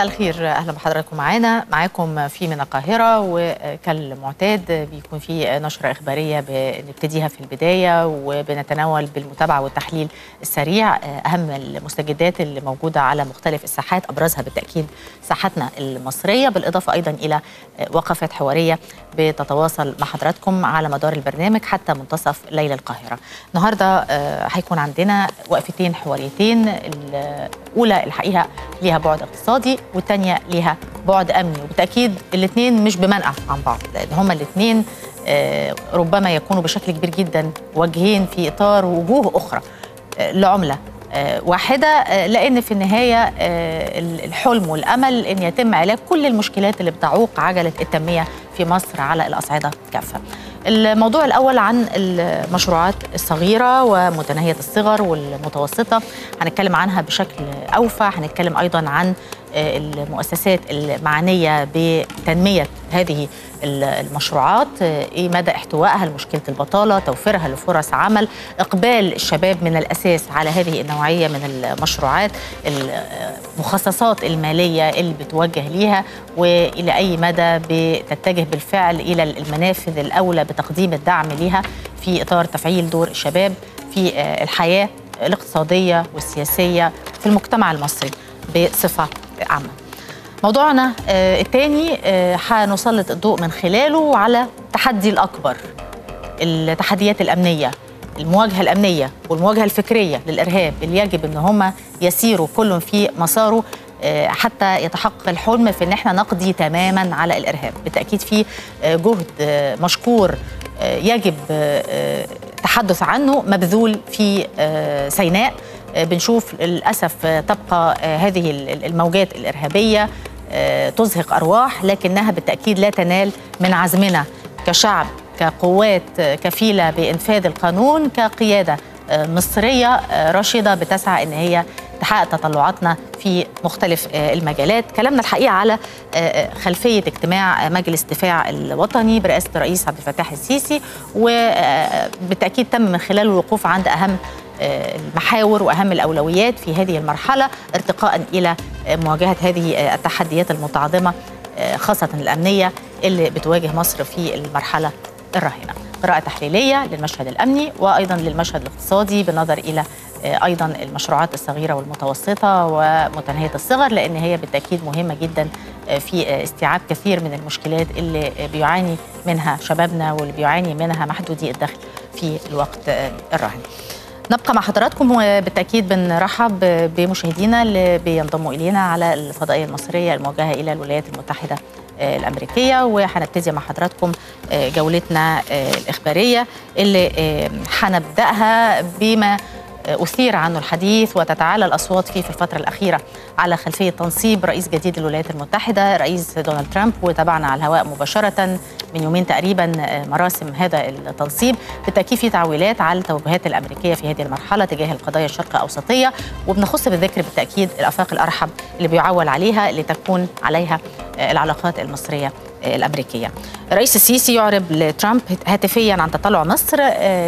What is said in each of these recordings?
مساء الخير. أهلا بحضراتكم معانا. معاكم في من القاهرة وكالمعتاد بيكون في نشرة إخبارية بنبتديها في البداية وبنتناول بالمتابعة والتحليل السريع أهم المستجدات اللي موجودة على مختلف الساحات أبرزها بالتأكيد ساحتنا المصرية بالإضافة أيضا إلى وقفات حوارية بتتواصل مع حضراتكم على مدار البرنامج حتى منتصف ليل القاهرة. النهارده هيكون عندنا وقفتين حواريتين الأولى الحقيقة ليها بعد اقتصادي والثانيه ليها بعد أمني. وبالتأكيد الاثنين مش بمنأى عن بعض. لأن هما الاثنين ربما يكونوا بشكل كبير جدا وجهين في إطار وجوه أخرى لعملة واحدة لأن في النهاية الحلم والأمل إن يتم علاج كل المشكلات اللي بتعوق عجلة التنمية في مصر على الأصعدة كافة. الموضوع الأول عن المشروعات الصغيرة ومتناهية الصغر والمتوسطة. هنتكلم عنها بشكل أوفى. هنتكلم أيضا عن المؤسسات المعنية بتنمية هذه المشروعات إيه مدى احتوائها لمشكلة البطالة توفيرها لفرص عمل إقبال الشباب من الأساس على هذه النوعية من المشروعات المخصصات المالية اللي بتوجه ليها وإلى أي مدى بتتجه بالفعل إلى المنافذ الأولى بتقديم الدعم ليها في إطار تفعيل دور الشباب في الحياة الاقتصادية والسياسية في المجتمع المصري. بصفة عامة. موضوعنا الثاني هنسلط الضوء من خلاله على التحدي الأكبر التحديات الأمنية المواجهة الأمنية والمواجهة الفكرية للإرهاب اللي يجب أن هم يسيروا كل في مساره حتى يتحقق الحلم في إن إحنا نقضي تماما على الإرهاب. بالتأكيد في جهد مشكور يجب التحدث عنه مبذول في سيناء. بنشوف للأسف تبقى هذه الموجات الإرهابية تزهق أرواح لكنها بالتأكيد لا تنال من عزمنا كشعب كقوات كفيلة بإنفاذ القانون كقيادة مصرية راشدة بتسعى إن هي تحقق تطلعاتنا في مختلف المجالات. كلامنا الحقيقة على خلفية اجتماع مجلس الدفاع الوطني برئاسة الرئيس عبد الفتاح السيسي وبالتاكيد تم من خلاله الوقوف عند أهم المحاور وأهم الأولويات في هذه المرحلة ارتقاء إلى مواجهة هذه التحديات المتعاظمة خاصة الأمنية اللي بتواجه مصر في المرحلة الراهنة. قراءة تحليلية للمشهد الأمني وأيضا للمشهد الاقتصادي بالنظر إلى أيضا المشروعات الصغيرة والمتوسطة ومتناهية الصغر لأن هي بالتأكيد مهمة جدا في استيعاب كثير من المشكلات اللي بيعاني منها شبابنا واللي بيعاني منها محدودي الدخل في الوقت الراهن. نبقى مع حضراتكم وبالتأكيد بنرحب بمشاهدينا اللي بينضموا إلينا على الفضائية المصرية الموجهة إلى الولايات المتحدة الأمريكية. وهنبتدي مع حضراتكم جولتنا الإخبارية اللي هنبدأها بما أثير عنه الحديث وتتعالى الأصوات فيه في الفترة الأخيرة على خلفية تنصيب رئيس جديد للولايات المتحدة رئيس دونالد ترامب وتابعنا على الهواء مباشرة من يومين تقريبا مراسم هذا التنصيب. بالتأكيد في تعويلات على التوجهات الأمريكية في هذه المرحلة تجاه القضايا الشرق أوسطية. وبنخص بالذكر بالتأكيد الآفاق الأرحب اللي بيعول عليها اللي تكون عليها العلاقات المصرية. الأمريكية. الرئيس السيسي يعرب لترامب هاتفيا عن تطلع مصر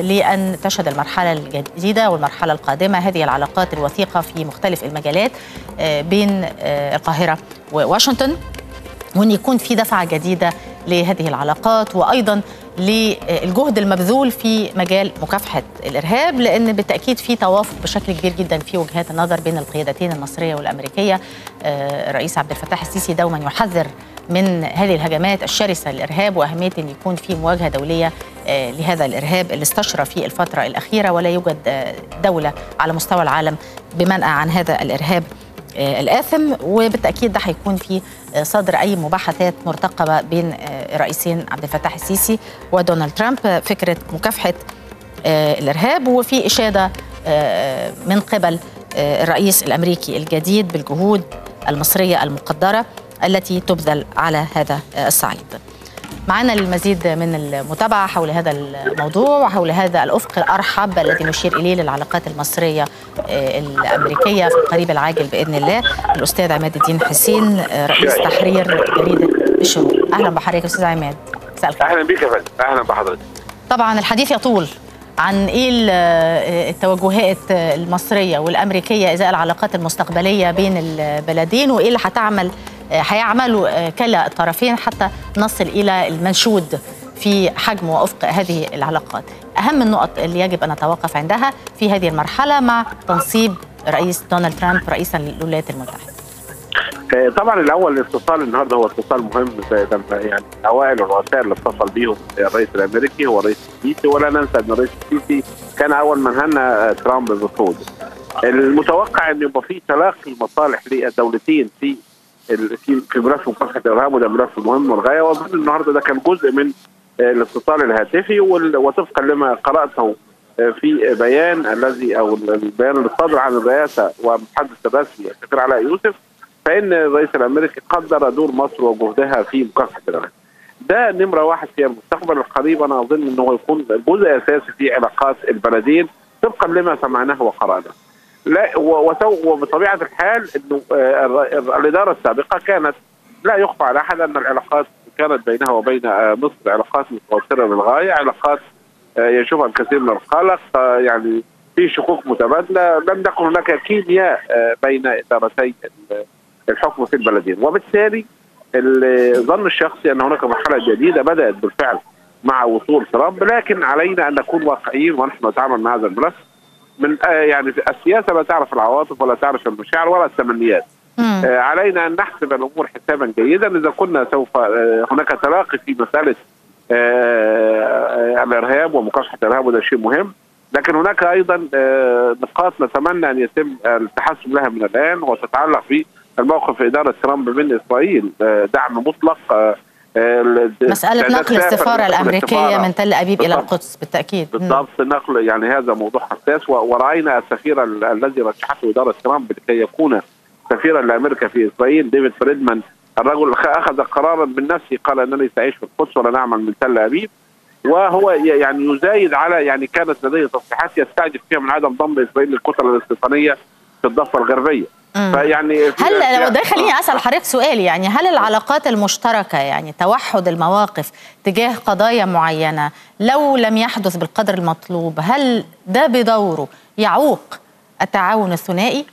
لأن تشهد المرحلة الجديدة والمرحلة القادمة هذه العلاقات الوثيقة في مختلف المجالات بين القاهرة وواشنطن وأن يكون في دفعة جديدة لهذه العلاقات وأيضا للجهد المبذول في مجال مكافحة الإرهاب لأن بالتأكيد في توافق بشكل كبير جدا في وجهات النظر بين القيادتين المصرية والأمريكية. الرئيس عبد الفتاح السيسي دوما يحذر من هذه الهجمات الشرسة للإرهاب وأهمية إن يكون في مواجهة دولية لهذا الإرهاب اللي استشرى في الفترة الأخيرة ولا يوجد دولة على مستوى العالم بمنأى عن هذا الإرهاب. الآثم وبالتأكيد ده هيكون في صدر أي مباحثات مرتقبة بين الرئيسين عبد الفتاح السيسي ودونالد ترامب. فكرة مكافحة الإرهاب وفي إشادة من قبل الرئيس الأمريكي الجديد بالجهود المصرية المقدرة التي تبذل على هذا الصعيد. معنا للمزيد من المتابعة حول هذا الموضوع وحول هذا الأفق الأرحب الذي نشير إليه للعلاقات المصرية الأمريكية في القريب العاجل بإذن الله الأستاذ عماد الدين حسين رئيس تحرير جريدة الشروق أهلا بحضرتك أستاذ عماد. أهلا بيك يا فندم. أهلا بحضرتك. طبعا الحديث يطول عن إيه التوجهات المصرية والأمريكية إزاء العلاقات المستقبلية بين البلدين وايه اللي هتعمل هيعملوا كلا الطرفين حتى نصل إلى المنشود في حجم وأفق هذه العلاقات أهم النقط اللي يجب أن نتوقف عندها في هذه المرحلة مع تنصيب رئيس دونالد ترامب رئيسا للولايات المتحدة طبعا الأول الاتصال النهارده هو اتصال مهم زي يعني اوائل الرؤساء اللي اتصل بيهم الرئيس الأمريكي هو الرئيس السيسي ولا ننسى إن الرئيس السيسي كان أول من هنى ترامب بالصعود. المتوقع إن يبقى في تلاقي مصالح للدولتين في في ملف مكافحه الارهاب وده ملف مهم للغايه وأظن النهارده ده كان جزء من الاتصال الهاتفي وطبقا لما قرأته في بيان الذي أو البيان اللي صدر عن الرئاسة والمتحدث الرسمي السفير علاء يوسف فإن الرئيس الأمريكي قدر دور مصر وجهدها في مكافحة الارهاب. ده نمرة واحد في المستقبل القريب أنا أظن إنه يكون جزء أساسي في علاقات البلدين طبقا لما سمعناه وقرأناه. لا وبطبيعه الحال إنه الإدارة السابقة كانت لا يخفى على أحد أن العلاقات كانت بينها وبين مصر علاقات متوترة للغاية، علاقات يشوفها الكثير من القلق يعني في شكوك متبادلة، لم تكن هناك كيمياء بين إدارتي الحكم في البلدين. وبالتالي الظن الشخصي أن هناك مرحلة جديدة بدأت بالفعل مع وصول ترامب لكن علينا أن نكون واقعيين ونحن نتعامل مع هذا الملف. من يعني السياسة لا تعرف العواطف ولا تعرف المشاعر ولا التمنيات. آه علينا أن نحسب الأمور حسابا جيدا. إذا كنا سوف آه هناك تلاقي في مسألة آه الإرهاب ومكافحة الإرهاب وده شيء مهم. لكن هناك أيضا نقاط نتمنى أن يتم التحسن لها من الآن وتتعلق ب الموقف إدارة ترامب من إسرائيل. دعم مطلق مسألة نقل السفارة الأمريكية من تل أبيب إلى القدس بالتأكيد. بالضبط. نقل يعني هذا موضوع حساس ورأينا السفير الذي رشحته إدارة ترامب لكي يكون سفيرا لأمريكا في إسرائيل ديفيد فريدمان الرجل أخذ قرارا من نفسه قال أنني سأعيش في القدس ولا نعمل من تل أبيب. وهو يعني يزايد على يعني كانت لديه تصريحات يستهدف فيها من عدم ضم إسرائيل للكتل الاستيطانية في الضفة الغربية. فيعني هل لو ده خليني أسأل حضرتك سؤال يعني هل العلاقات المشتركة يعني توحد المواقف تجاه قضايا معينة لو لم يحدث بالقدر المطلوب هل ده بدوره يعوق التعاون الثنائي؟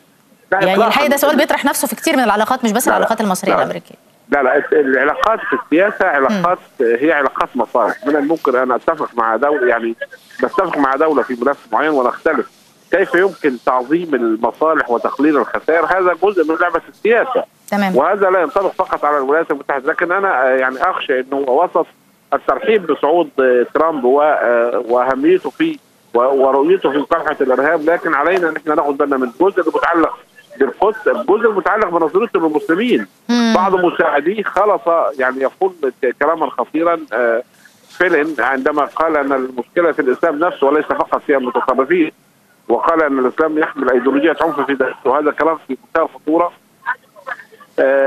يعني الحقيقة ده سؤال بيطرح نفسه في كتير من العلاقات مش بس لا العلاقات المصرية لا الأمريكية. لا لا العلاقات في السياسة علاقات م. هي علاقات مصالح. من الممكن أن أتفق مع دولة يعني بتفق مع دولة في ملف معين ونختلف كيف يمكن تعظيم المصالح وتقليل الخسائر؟ هذا جزء من لعبة السياسة. تمام. وهذا لا ينطبق فقط على الولايات المتحده لكن أنا يعني أخشى إنه وسط الترحيب بصعود ترامب وأهميته في ورؤيته في مكافحه الإرهاب. لكن علينا إن إحنا ناخد بالنا من الجزء المتعلق بالقدس الجزء المتعلق بنظرته للمسلمين. بعض مساعديه خلص يعني يقول كلاما خطيرا فيلن عندما قال أن المشكلة في الإسلام نفسه وليس فقط في المتطرفين وقال أن الإسلام يحمل أيديولوجية عنف في داخله وهذا كلام في منتهى الخطورة.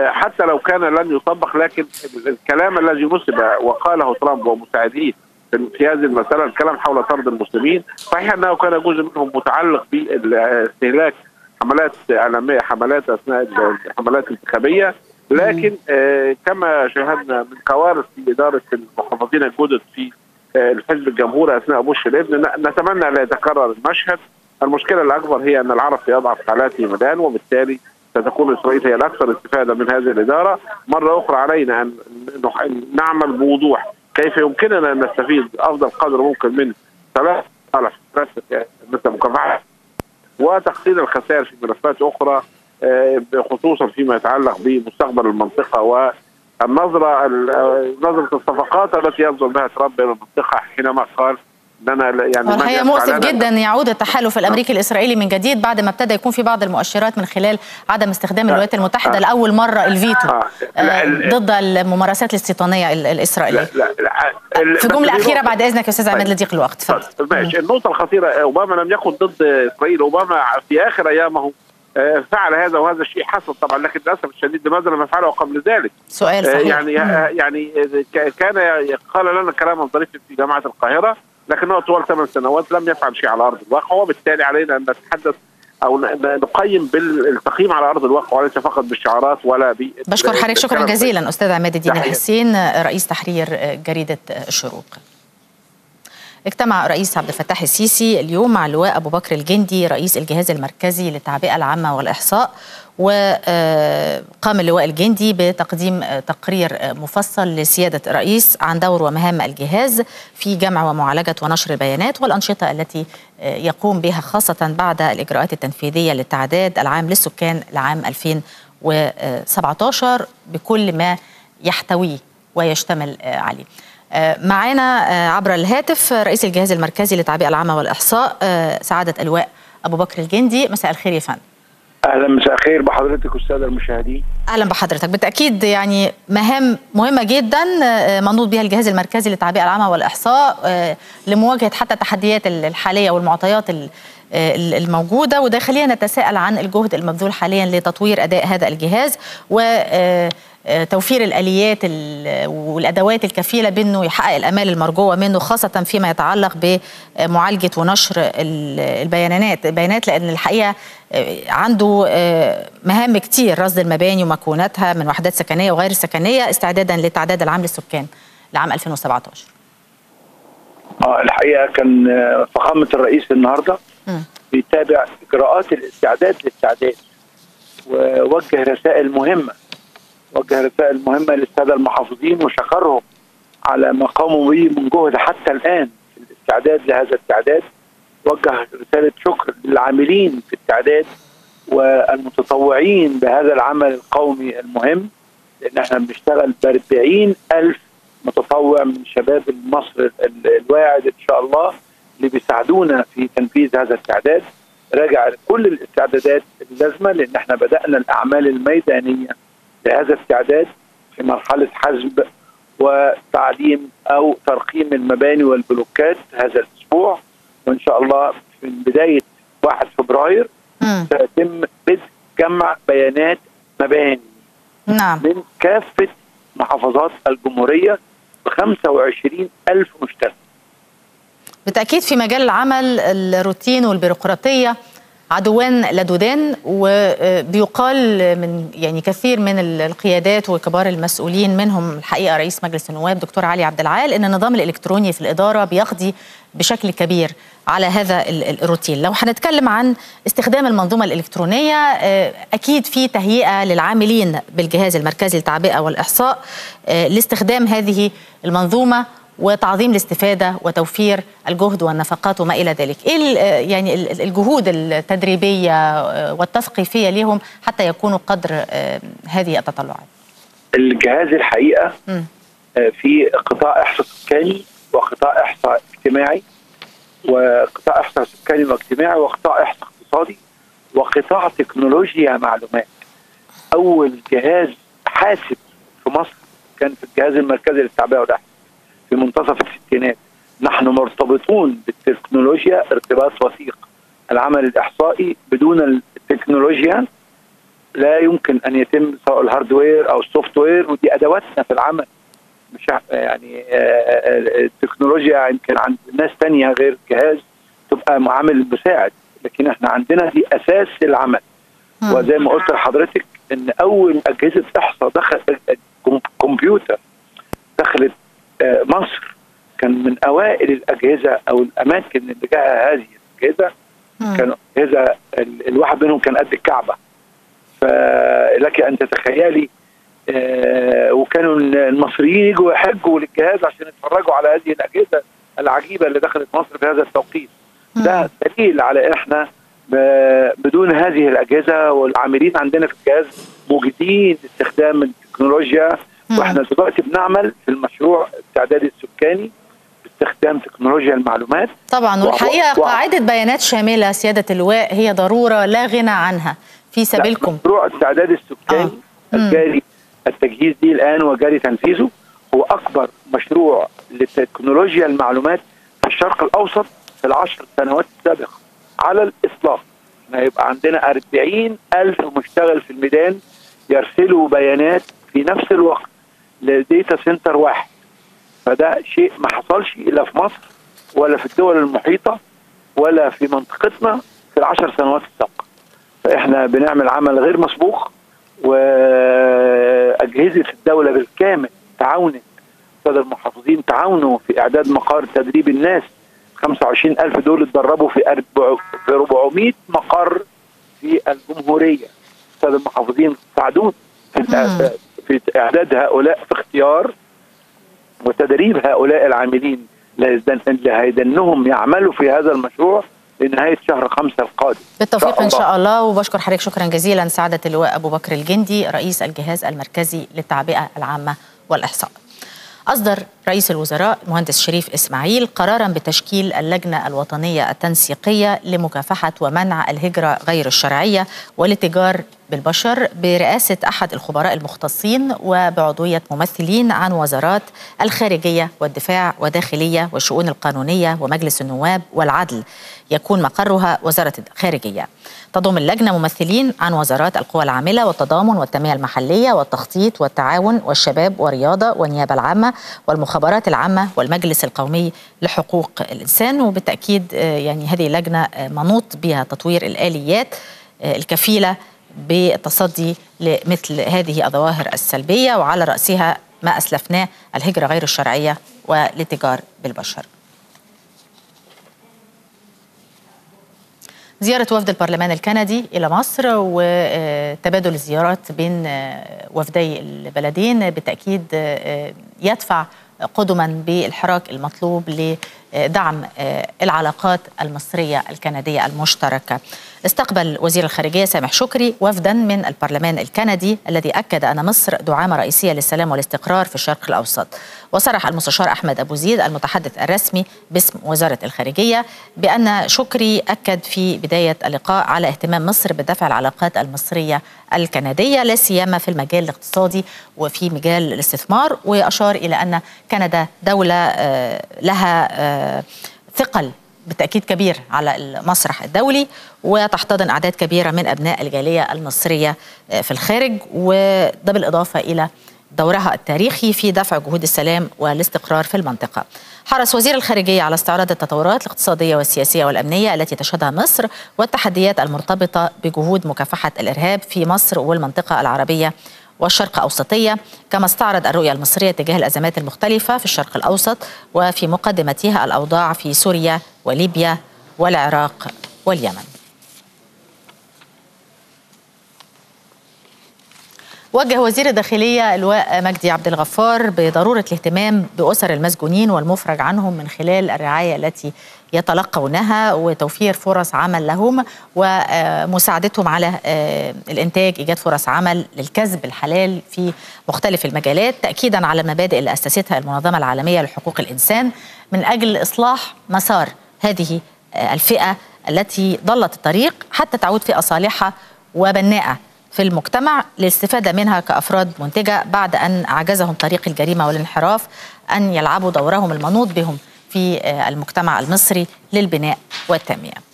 حتى لو كان لن يطبق لكن الكلام الذي نسب وقاله ترامب ومساعديه في هذه المسألة الكلام حول طرد المسلمين صحيح أنه كان جزء منهم متعلق باستهلاك حملات إعلامية حملات أثناء الحملات الانتخابيه لكن كما شاهدنا من كوارث في إدارة المحافظين الجدد في الحزب الجمهوري أثناء بوش الإبن نتمنى لا يتكرر المشهد. المشكلة الأكبر هي أن العرب في اضعف حالاتهم الان وبالتالي ستكون إسرائيل هي الأكثر استفادة من هذه الإدارة، مرة أخرى علينا أن نعمل بوضوح كيف يمكننا أن نستفيد أفضل قدر ممكن من ثلاث مثل مكافحة وتقليل الخسائر في ملفات أخرى خصوصا فيما يتعلق بمستقبل المنطقة والنظرة نظرة الصفقات التي ينظر بها ترامب إلى المنطقة حينما قال أنا يعني الحقيقة مؤسف جدا يعود التحالف الأمريكي الإسرائيلي من جديد بعد ما ابتدى يكون في بعض المؤشرات من خلال عدم استخدام الولايات المتحدة لأول مرة الفيتو آه. ضد الممارسات الاستيطانية الإسرائيلية. لا لا في جملة أخيرة بعد إذنك يا أستاذ عماد لضيق الوقت تفضل ماشي. النقطة الخطيره أوباما لم يكن ضد إسرائيل. أوباما في آخر أيامه فعل هذا وهذا الشيء حصل طبعا لكن للأسف الشديد لماذا لم يفعله قبل ذلك؟ سؤال صحيح. يعني يعني كان قال لنا كلاما ظريفا في جامعة القاهرة لكنه طوال ثمان سنوات لم يفعل شيء على أرض الواقع وبالتالي علينا أن نتحدث أو نقيم بالتقييم على أرض الواقع وليس فقط بالشعارات ولا ب بشكر حضرتك شكرا جزيلا أستاذ عماد الدين الحسين رئيس تحرير جريدة الشروق اجتمع الرئيس عبد الفتاح السيسي اليوم مع اللواء أبو بكر الجندي رئيس الجهاز المركزي للتعبئة العامة والإحصاء وقام اللواء الجندي بتقديم تقرير مفصل لسيادة الرئيس عن دور ومهام الجهاز في جمع ومعالجة ونشر البيانات والأنشطة التي يقوم بها خاصة بعد الإجراءات التنفيذية للتعداد العام للسكان لعام 2017 بكل ما يحتويه ويشتمل عليه. معنا عبر الهاتف رئيس الجهاز المركزي للتعبئة العامة والإحصاء سعادة اللواء أبو بكر الجندي. مساء الخير يا فندم. أهلا مساء الخير بحضرتك والساده المشاهدين. أهلا بحضرتك. بالتأكيد يعني مهام مهمة جدا منوط بها الجهاز المركزي للتعبئة العامة والإحصاء لمواجهة حتى التحديات الحالية والمعطيات الموجودة. وده خلينا نتساءل عن الجهد المبذول حاليا لتطوير أداء هذا الجهاز. و توفير الآليات والأدوات الكفيلة بأنه يحقق الأمال المرجوة منه خاصة فيما يتعلق بمعالجة ونشر البيانات. البيانات لأن الحقيقة عنده مهام كتير رصد المباني ومكوناتها من وحدات سكنية وغير سكنية استعدادا للتعداد العام للسكان لعام 2017 آه الحقيقة كان فخامة الرئيس النهارده بيتابع إجراءات الاستعداد للتعداد ووجه رسائل مهمة وجه رسائل مهمة للسادة المحافظين وشكرهم على ما قاموا به من جهد. حتى الآن في الاستعداد لهذا التعداد وجه رسالة شكر للعاملين في التعداد والمتطوعين بهذا العمل القومي المهم لأن إحنا بنشتغل ب 40 ألف متطوع من شباب مصر الواعد إن شاء الله اللي بيساعدونا في تنفيذ هذا التعداد راجع كل الاستعدادات اللازمة لأن إحنا بدأنا الأعمال الميدانية لهذا التعداد في مرحلة حزب وتعليم أو ترقيم المباني والبلوكات هذا الأسبوع وإن شاء الله في بداية 1 فبراير سيتم بدء جمع بيانات مباني. نعم. من كافة محافظات الجمهورية ب 25 ألف مشترك. بالتأكيد في مجال العمل الروتين والبيروقراطية عدوان لدودان وبيقال من يعني كثير من القيادات وكبار المسؤولين منهم الحقيقة رئيس مجلس النواب دكتور علي عبد العال إن النظام الإلكتروني في الإدارة بيقضي بشكل كبير على هذا الروتين. لو هنتكلم عن استخدام المنظومة الإلكترونية أكيد في تهيئة للعاملين بالجهاز المركزي للتعبئة والإحصاء لاستخدام هذه المنظومة وتعظيم الاستفادة وتوفير الجهد والنفقات وما إلى ذلك. إيه يعني الجهود التدريبية والتثقيفية لهم حتى يكونوا قدر هذه التطلعات؟ الجهاز الحقيقة م. في قطاع إحصاء سكاني وقطاع إحصاء اجتماعي وقطاع إحصاء سكاني واجتماعي وقطاع إحصاء اقتصادي وقطاع تكنولوجيا معلومات. أول جهاز حاسب في مصر كان في الجهاز المركزي للتعبئة والاحصاء في منتصف الستينات. نحن مرتبطون بالتكنولوجيا ارتباط وثيق العمل الإحصائي بدون التكنولوجيا. لا يمكن أن يتم سواء ال hardware أو ال software ودي أدواتنا في العمل. مش يعني التكنولوجيا يمكن عند ناس تانية غير الجهاز تبقى معامل مساعد لكن إحنا عندنا دي أساس العمل. وزي ما قلت لحضرتك إن أول أجهزة إحصاء دخل كمبيوتر دخلت مصر كان من أوائل الأجهزة أو الاماكن اللي جاء هذه الأجهزة كانوا أجهزة الواحد منهم كان قد الكعبة. فلك أن تتخيلي آه وكانوا المصريين يجوا يحجوا للجهاز عشان يتفرجوا على هذه الأجهزة العجيبة اللي دخلت مصر في هذا التوقيت. ده دليل على إحنا بدون هذه الأجهزة والعاملين عندنا في الجهاز موجودين لاستخدام التكنولوجيا وإحنا دلوقتي بنعمل في المشروع التعداد السكاني باستخدام تكنولوجيا المعلومات. طبعا والحقيقة و... قاعدة بيانات شاملة سيادة اللواء هي ضرورة لا غنى عنها في سبيلكم. مشروع التعداد السكاني آه. الجاري التجهيز دي الآن وجاري تنفيذه هو أكبر مشروع لتكنولوجيا المعلومات في الشرق الأوسط في العشر سنوات السابقة على الإطلاق. هيبقى عندنا 40 ألف مشتغل في الميدان يرسلوا بيانات في نفس الوقت. لديتا سنتر واحد. فده شيء ما حصلش الا في مصر ولا في الدول المحيطة ولا في منطقتنا في العشر سنوات السابقة. فإحنا بنعمل عمل غير مسبوق وأجهزة الدولة بالكامل تعاونت. الساده المحافظين تعاونوا في إعداد مقار تدريب الناس. 25 ألف دول اتدربوا في أربع في 400 مقر في الجمهورية. السادة المحافظين ساعدونا. في, في إعداد هؤلاء في اختيار وتدريب هؤلاء العاملين لهيدن- لهيدنهم يعملوا في هذا المشروع لنهاية شهر خمسة القادم بالتوفيق إن. شاء الله وبشكر حضرتك شكرا جزيلا سعادة اللواء أبو بكر الجندي رئيس الجهاز المركزي للتعبئة العامة والإحصاء. أصدر رئيس الوزراء المهندس شريف إسماعيل قرارا بتشكيل اللجنة الوطنية التنسيقية لمكافحة ومنع الهجرة غير الشرعية والاتجار بالبشر برئاسة أحد الخبراء المختصين وبعضوية ممثلين عن وزارات الخارجية والدفاع وداخليه والشؤون القانونية ومجلس النواب والعدل يكون مقرها وزارة الخارجية. تضم اللجنة ممثلين عن وزارات القوى العاملة والتضامن والتنمية المحلية والتخطيط والتعاون والشباب والرياضة والنيابة العامة والمخابرات العامة والمجلس القومي لحقوق الإنسان وبالتأكيد آه، يعني هذه اللجنة آه، منوط بها تطوير الآليات آه، الكفيلة بالتصدي لمثل هذه الظواهر السلبية وعلى رأسها ما أسلفناه الهجرة غير الشرعية والاتجار بالبشر. زيارة وفد البرلمان الكندي إلى مصر وتبادل الزيارات بين وفدي البلدين بالتأكيد يدفع قدما بالحراك المطلوب لدعم العلاقات المصرية الكندية المشتركة. استقبل وزير الخارجية سامح شكري وفدا من البرلمان الكندي الذي أكد أن مصر دعامة رئيسية للسلام والاستقرار في الشرق الأوسط. وصرح المستشار أحمد أبو زيد المتحدث الرسمي باسم وزارة الخارجية بأن شكري أكد في بداية اللقاء على اهتمام مصر بدفع العلاقات المصرية الكندية لا سيما في المجال الاقتصادي وفي مجال الاستثمار وأشار إلى أن كندا دولة آه، لها آه، ثقل بالتأكيد كبير على المسرح الدولي وتحتضن أعداد كبيرة من أبناء الجالية المصرية آه، في الخارج. وده بالإضافة إلى دورها التاريخي في دفع جهود السلام والاستقرار في المنطقة. حرص وزير الخارجية على استعراض التطورات الاقتصادية والسياسية والأمنية التي تشهدها مصر والتحديات المرتبطة بجهود مكافحة الإرهاب في مصر والمنطقة العربية والشرق أوسطية كما استعرض الرؤية المصرية تجاه الأزمات المختلفة في الشرق الأوسط وفي مقدمتها الأوضاع في سوريا وليبيا والعراق واليمن. وجه وزير الداخلية اللواء مجدي عبد الغفار بضرورة الاهتمام بأسر المسجونين والمفرج عنهم من خلال الرعاية التي يتلقونها وتوفير فرص عمل لهم ومساعدتهم على آه، الإنتاج إيجاد فرص عمل للكسب الحلال في مختلف المجالات تأكيدا على المبادئ اللي أسستها المنظمة العالمية لحقوق الإنسان من أجل إصلاح مسار هذه آه، الفئة التي ضلت الطريق حتى تعود فئة صالحة وبناءة. في المجتمع للاستفادة منها كأفراد منتجة بعد أن أعجزهم طريق الجريمة والانحراف أن يلعبوا دورهم المنوط بهم في آه، المجتمع المصري للبناء والتنمية.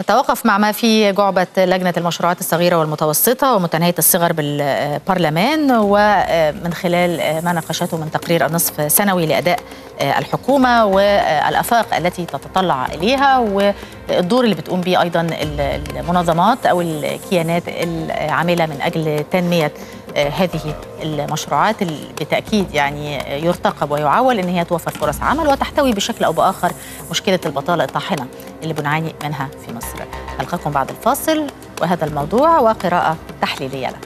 نتوقف مع ما في جعبة لجنة المشروعات الصغيرة والمتوسطة ومتناهية الصغر بالبرلمان ومن خلال ما ناقشته من تقرير النصف السنوي لأداء الحكومة والآفاق التي تتطلع إليها والدور اللي بتقوم به أيضا المنظمات أو الكيانات العاملة من أجل تنمية هذه المشروعات اللي بالتأكيد يعني يرتقب ويعول أن هي توفر فرص عمل وتحتوي بشكل أو بآخر مشكلة البطالة الطاحنة اللي بنعاني منها في مصر. ألقاكم بعد الفاصل وهذا الموضوع وقراءة تحليلية. له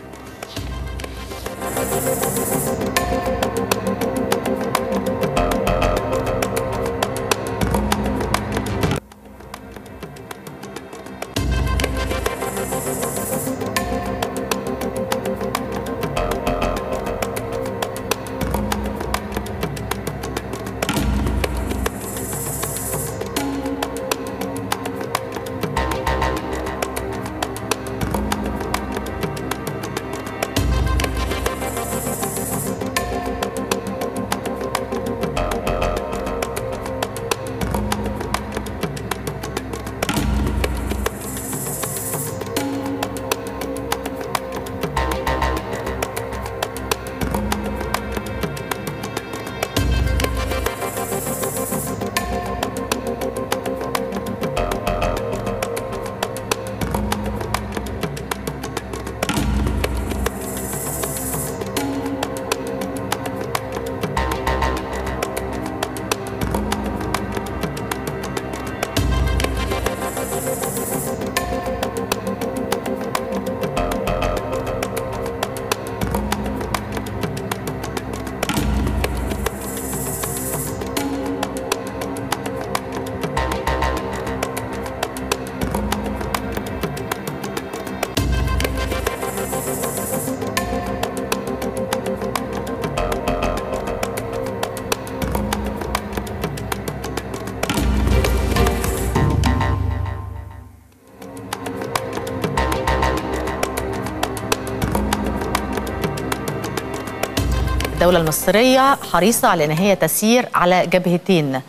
الدولة المصرية حريصة على أن هي تسير على جبهتين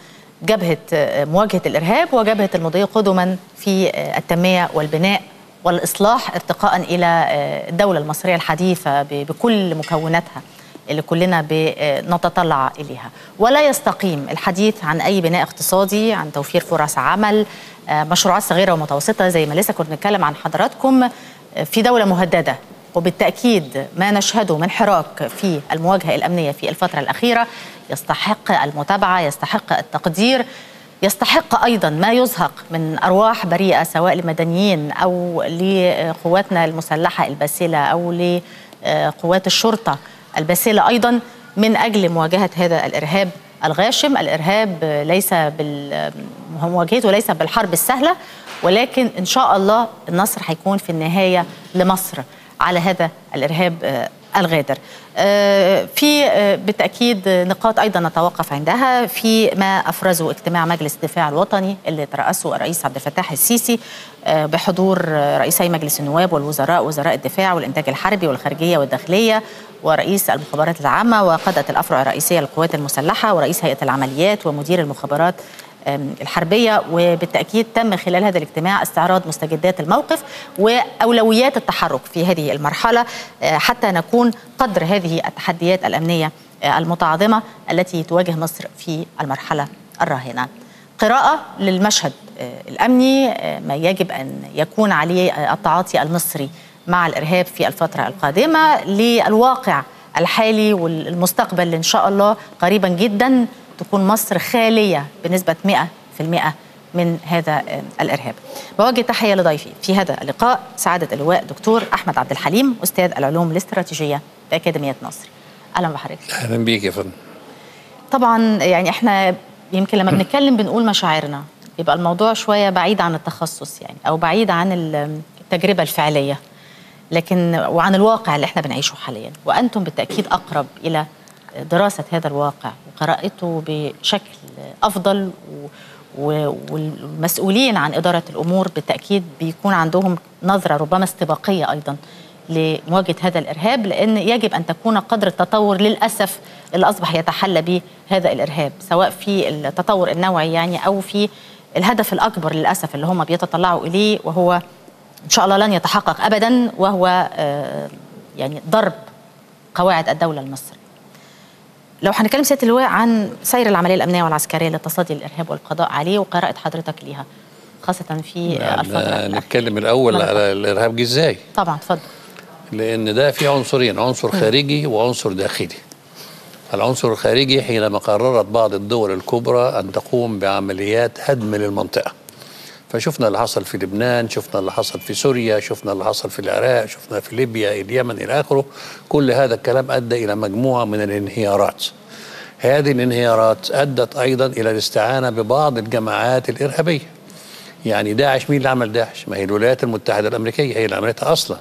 جبهة مواجهة الإرهاب وجبهة المضي قدما في التنمية والبناء والإصلاح ارتقاء إلى الدولة المصرية الحديثة بكل مكوناتها اللي كلنا بنتطلع إليها. ولا يستقيم الحديث عن أي بناء اقتصادي عن توفير فرص عمل مشروعات صغيرة ومتوسطة زي ما لسه كنا بنتكلم عن حضراتكم في دولة مهددة. وبالتأكيد ما نشهده من حراك في المواجهة الأمنية في الفترة الأخيرة يستحق المتابعة يستحق التقدير يستحق أيضا ما يزهق من أرواح بريئة سواء لمدنيين أو لقواتنا المسلحة الباسلة أو لقوات الشرطة الباسلة. أيضا من أجل مواجهة هذا الإرهاب الغاشم الإرهاب ليس بال... مواجهته ليس بالحرب السهلة ولكن إن شاء الله النصر هيكون في النهاية لمصر. على هذا الإرهاب الغادر. في بالتأكيد نقاط أيضا نتوقف عندها في ما أفرزه اجتماع مجلس الدفاع الوطني اللي ترأسه الرئيس عبد الفتاح السيسي بحضور رئيسي مجلس النواب والوزراء وزراء الدفاع والإنتاج الحربي والخارجية والداخلية ورئيس المخابرات العامة وقادة الأفرع الرئيسية للقوات المسلحة ورئيس هيئة العمليات ومدير المخابرات الحربية وبالتأكيد تم خلال هذا الاجتماع استعراض مستجدات الموقف وأولويات التحرك في هذه المرحلة حتى نكون قدر هذه التحديات الأمنية المتعاظمة التي تواجه مصر في المرحلة الراهنة. قراءة للمشهد الأمني ما يجب أن يكون عليه التعاطي المصري مع الإرهاب في الفترة القادمة للواقع الحالي والمستقبل إن شاء الله قريبا جدا تكون مصر خالية بنسبة 100% من هذا الإرهاب. بوجه تحية لضيفي في هذا اللقاء سعادة اللواء دكتور أحمد عبد الحليم أستاذ العلوم الاستراتيجية بأكاديمية نصر. أهلا بحضرتك أهلا بيك يا فندم. طبعا يعني إحنا يمكن لما بنتكلم بنقول مشاعرنا. يبقى الموضوع شوية بعيد عن التخصص يعني أو بعيد عن التجربة الفعلية. لكن وعن الواقع اللي إحنا بنعيشه حاليا. وأنتم بالتأكيد أقرب إلى دراسة هذا الواقع وقراءته بشكل أفضل. والمسؤولين عن إدارة الأمور بالتأكيد بيكون عندهم نظرة ربما استباقية أيضا لمواجهة هذا الإرهاب لأن يجب أن تكون قدر التطور للأسف اللي أصبح يتحلى به هذا الإرهاب سواء في التطور النوعي يعني أو في الهدف الأكبر للأسف اللي هم بيتطلعوا إليه وهو إن شاء الله لن يتحقق أبدا وهو يعني ضرب قواعد الدولة المصرية لو هنتكلم سيادة اللواء عن سير العملية الأمنية والعسكرية للتصدي للارهاب والقضاء عليه وقراءه حضرتك ليها خاصة في يعني الفترة نتكلم الأول على الإرهاب جه إزاي طبعا اتفضل. لأن ده في عنصرين عنصر خارجي وعنصر داخلي. العنصر الخارجي حينما قررت بعض الدول الكبرى أن تقوم بعمليات هدم للمنطقة. فشفنا اللي حصل في لبنان شفنا اللي حصل في سوريا شفنا اللي حصل في العراق شفنا في ليبيا اليمن إلى آخره. كل هذا الكلام أدى إلى مجموعة من الانهيارات. هذه الانهيارات أدت أيضا إلى الاستعانة ببعض الجماعات الإرهابية. يعني داعش مين اللي عمل داعش؟ ما هي الولايات المتحدة الأمريكية هي اللي عملتها أصلا.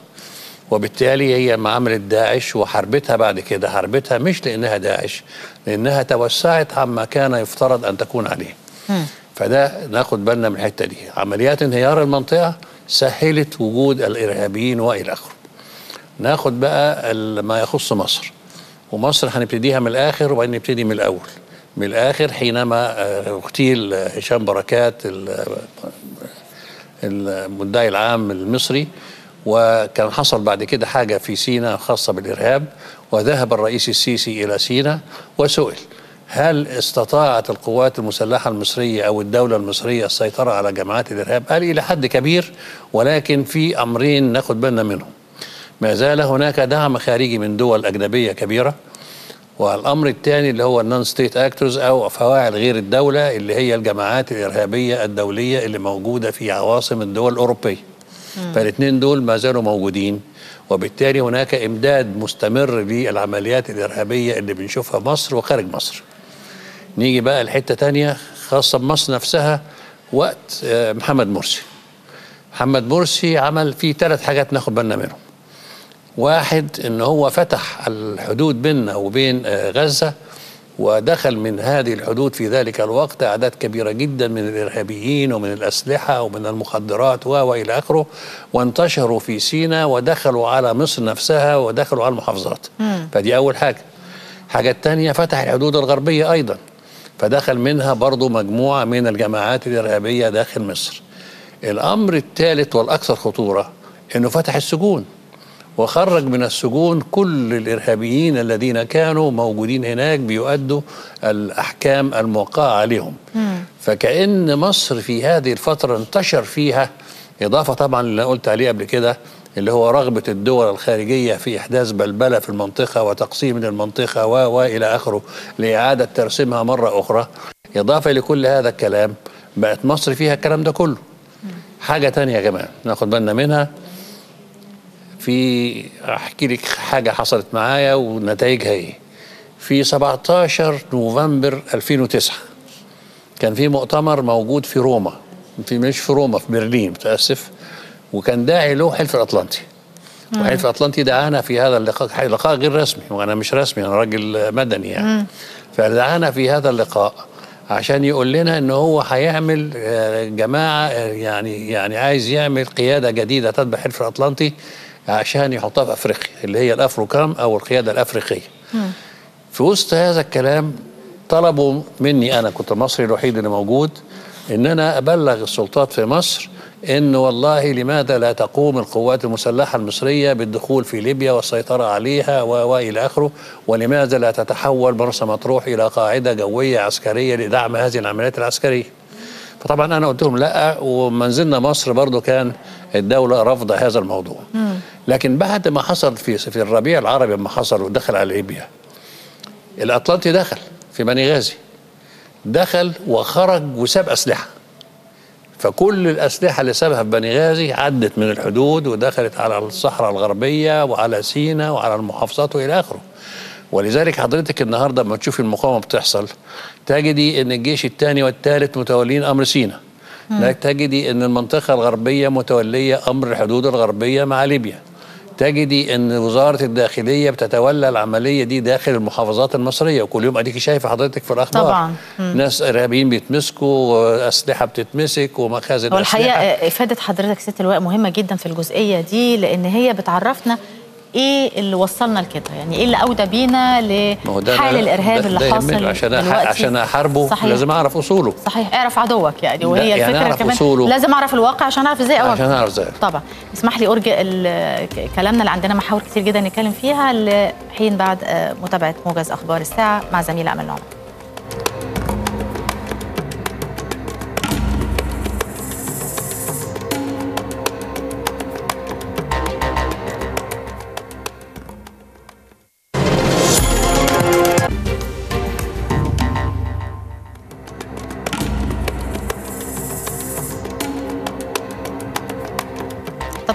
وبالتالي هي ما عملت داعش وحربتها بعد كده حربتها مش لأنها داعش لأنها توسعت عما كان يفترض أن تكون عليه. فده ناخد بالنا من الحتة دي. عمليات انهيار المنطقة سهلت وجود الإرهابيين وإلى آخره. ناخد بقى ما يخص مصر. ومصر هنبتديها من الآخر وبعدين نبتدي من الأول. من الآخر حينما اغتيل هشام بركات المدعي العام المصري. وكان حصل بعد كده حاجة في سيناء خاصة بالإرهاب. وذهب الرئيس السيسي إلى سيناء وسئل. هل استطاعت القوات المسلحة المصرية أو الدولة المصرية السيطرة على جماعات الإرهاب؟ قال إلى حد كبير ولكن في أمرين ناخد بالنا منهم. ما زال هناك دعم خارجي من دول أجنبية كبيرة والأمر الثاني اللي هو النون ستيت أكتورز أو فواعل غير الدولة اللي هي الجماعات الإرهابية الدولية اللي موجودة في عواصم الدول الأوروبية. فالاثنين دول ما زالوا موجودين وبالتالي هناك إمداد مستمر للعمليات الإرهابية اللي بنشوفها مصر وخارج مصر. نيجي بقى لحتة تانية خاصة بمصر نفسها وقت محمد مرسي. محمد مرسي عمل فيه ثلاث حاجات ناخد بالنا منهم. واحد إن هو فتح الحدود بيننا وبين غزة ودخل من هذه الحدود في ذلك الوقت أعداد كبيرة جدا من الإرهابيين ومن الأسلحة ومن المخدرات وإلى آخره. وانتشروا في سيناء ودخلوا على مصر نفسها ودخلوا على المحافظات. فدي أول حاجة. حاجة تانية فتح الحدود الغربية أيضا. فدخل منها برضو مجموعة من الجماعات الإرهابية داخل مصر. الأمر الثالث والأكثر خطورة أنه فتح السجون وخرج من السجون كل الإرهابيين الذين كانوا موجودين هناك بيؤدوا الأحكام الموقعة عليهم. فكأن مصر في هذه الفترة انتشر فيها إضافة طبعا اللي قلت عليه قبل كده اللي هو رغبة الدول الخارجية في إحداث بلبلة في المنطقة وتقسيم المنطقة و وإلى آخره لإعادة ترسيمها مرة أخرى. إضافة لكل هذا الكلام بقت مصر فيها الكلام ده كله. حاجة تانية يا جماعة ناخد بالنا منها. في أحكي لك حاجة حصلت معايا ونتائجها إيه. في 17 نوفمبر 2009 كان في مؤتمر موجود في روما. في مش في روما في برلين متأسف. وكان داعي له حلف الأطلنطي. وحلف الأطلنطي دعانا في هذا اللقاء لقاء غير رسمي وأنا مش رسمي أنا راجل مدني يعني. فدعانا في هذا اللقاء عشان يقول لنا ان هو هيعمل آه، جماعة آه، يعني يعني عايز يعمل قيادة جديدة تتبع حلف الأطلنطي عشان يحطها في أفريقيا اللي هي الافروكام أو القيادة الأفريقية. في وسط هذا الكلام طلبوا مني أنا كنت المصري الوحيد اللي موجود إن أنا أبلغ السلطات في مصر إن والله لماذا لا تقوم القوات المسلحة المصرية بالدخول في ليبيا والسيطرة عليها وإلى آخره؟ ولماذا لا تتحول مرسى مطروح إلى قاعدة جوية عسكرية لدعم هذه العمليات العسكرية؟ فطبعا أنا قلت لهم لا وما نزلنا مصر برضو كان الدولة رافضه هذا الموضوع. لكن بعد ما حصل في في الربيع العربي لما حصل ودخل على ليبيا الأطلنطي دخل في بني غازي دخل وخرج وساب أسلحة. فكل الأسلحة اللي سابها في بني غازي عدت من الحدود ودخلت على الصحراء الغربية وعلى سيناء وعلى المحافظات وإلى آخره. ولذلك حضرتك النهارده لما تشوفي المقاومة بتحصل تجدي إن الجيش الثاني والثالث متولين أمر سيناء لا تجدي إن المنطقة الغربية متولية أمر الحدود الغربية مع ليبيا. تجدي إن وزارة الداخلية بتتولى العملية دي داخل المحافظات المصرية. وكل يوم أديكي شايفة حضرتك في الأخبار. طبعاً. ناس إرهابيين بيتمسكوا وأسلحة بتتمسك ومخازن هو الحقيقة أسلحة. إفادة حضرتك ست اللواء مهمة جدا في الجزئية دي لأن هي بتعرفنا إيه اللي وصلنا لكده؟ يعني إيه اللي اودى بينا لحال الإرهاب ده- اللي. حاصل عشان عشان أحاربه صحيح. لازم أعرف أصوله. صحيح. اعرف عدوك يعني وهي يعني الفكرة أعرف كمان أصوله. لازم أعرف الواقع عشان أعرف إزاي أواجهه. عشان أعرف إزاي. طبعا. اسمح لي أرجع كلامنا اللي عندنا محاور كتير جدا نتكلم فيها لحين بعد آه، متابعة موجز أخبار الساعة مع زميلة أمل نعمان.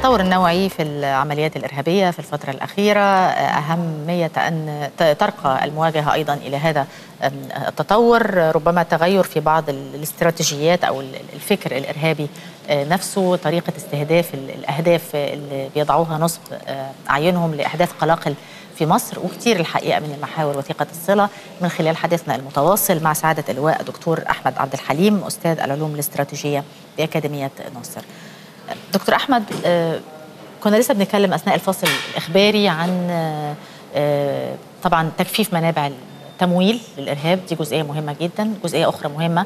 التطور النوعي في العمليات الإرهابية في الفترة الأخيرة أهمية أن ترقى المواجهة أيضا إلى هذا التطور. ربما تغير في بعض ال- الاستراتيجيات أو ال- الفكر الإرهابي آه، نفسه طريقة استهداف ال- الأهداف اللي بيضعوها نصب آه، أعينهم لإحداث قلاقل في مصر وكثير الحقيقة من المحاور وثيقة الصلة. من خلال حديثنا المتواصل مع سعادة اللواء دكتور أحمد عبد الحليم أستاذ العلوم الاستراتيجية بأكاديمية ناصر. دكتور أحمد آه، كنا لسه بنتكلم أثناء الفاصل الإخباري عن آه، آه، طبعا تجفيف منابع التمويل للإرهاب. دي جزئية مهمة جدا. جزئية أخرى مهمة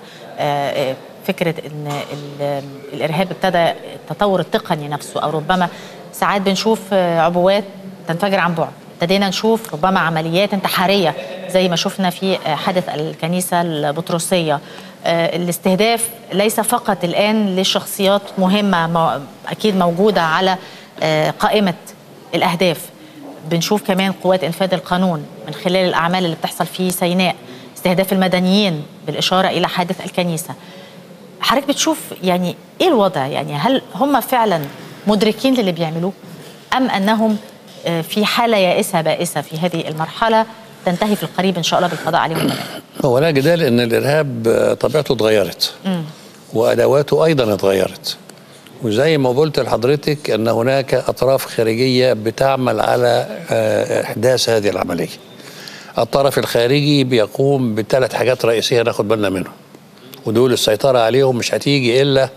فكرة إن ال- الإرهاب ابتدى التطور التقني نفسه أو ربما ساعات بنشوف عبوات تنفجر عن بعد. ابتدينا نشوف ربما عمليات انتحارية زي ما شفنا في حادث الكنيسة البطرسية. الاستهداف ليس فقط الآن لشخصيات مهمة مو- أكيد موجودة على آه، قائمة الأهداف. بنشوف كمان قوات إنفاذ القانون من خلال الأعمال اللي بتحصل في سيناء استهداف المدنيين بالإشارة إلى حادث الكنيسة. حضرتك بتشوف يعني إيه الوضع؟ يعني هل هم فعلا مدركين للي بيعملوه أم أنهم آه، في حالة يائسة بائسة في هذه المرحلة؟ تنتهي في القريب إن شاء الله بالقضاء عليهم هو لا جدال إن الإرهاب آه، طبيعته اتغيرت. وأدواته أيضا اتغيرت. وزي ما قلت لحضرتك إن هناك أطراف خارجية بتعمل على آه، إحداث هذه العملية. الطرف الخارجي بيقوم بثلاث حاجات رئيسية ناخد بالنا منهم. ودول السيطرة عليهم مش هتيجي إلا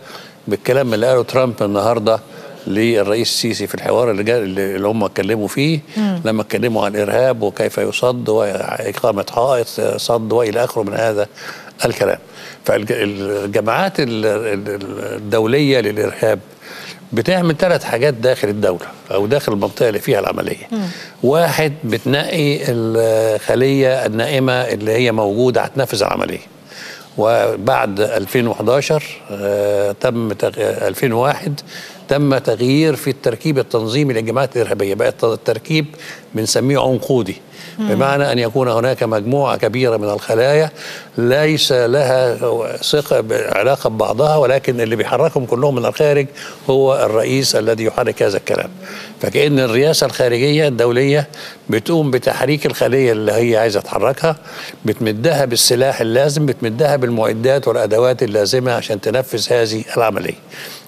بالكلام اللي قاله ترامب النهارده للرئيس السيسي في الحوار اللي, اللي هم اتكلموا فيه لما اتكلموا عن الارهاب وكيف يصد واقامه حائط صد وإلى آخره من هذا الكلام. فالجماعات الدولية للإرهاب بتعمل ثلاث حاجات داخل الدولة أو داخل المنطقة اللي فيها العملية. مم. واحد بتنقي الخلية النائمة اللي هي موجودة هتنفذ العملية. وبعد 2011 آه تم تغ... 2001 تم تغيير في التركيب التنظيمي للجماعات الإرهابية. بقى التركيب بنسميه عنقودي. بمعنى أن يكون هناك مجموعة كبيرة من الخلايا ليس لها ثقة علاقة ببعضها ولكن اللي بيحركهم كلهم من الخارج هو الرئيس الذي يحرك هذا الكلام. فكأن الرئاسة الخارجية الدولية بتقوم بتحريك الخلية اللي هي عايزة تحركها بتمدها بالسلاح اللازم بتمدها بالمعدات والأدوات اللازمة عشان تنفذ هذه العملية.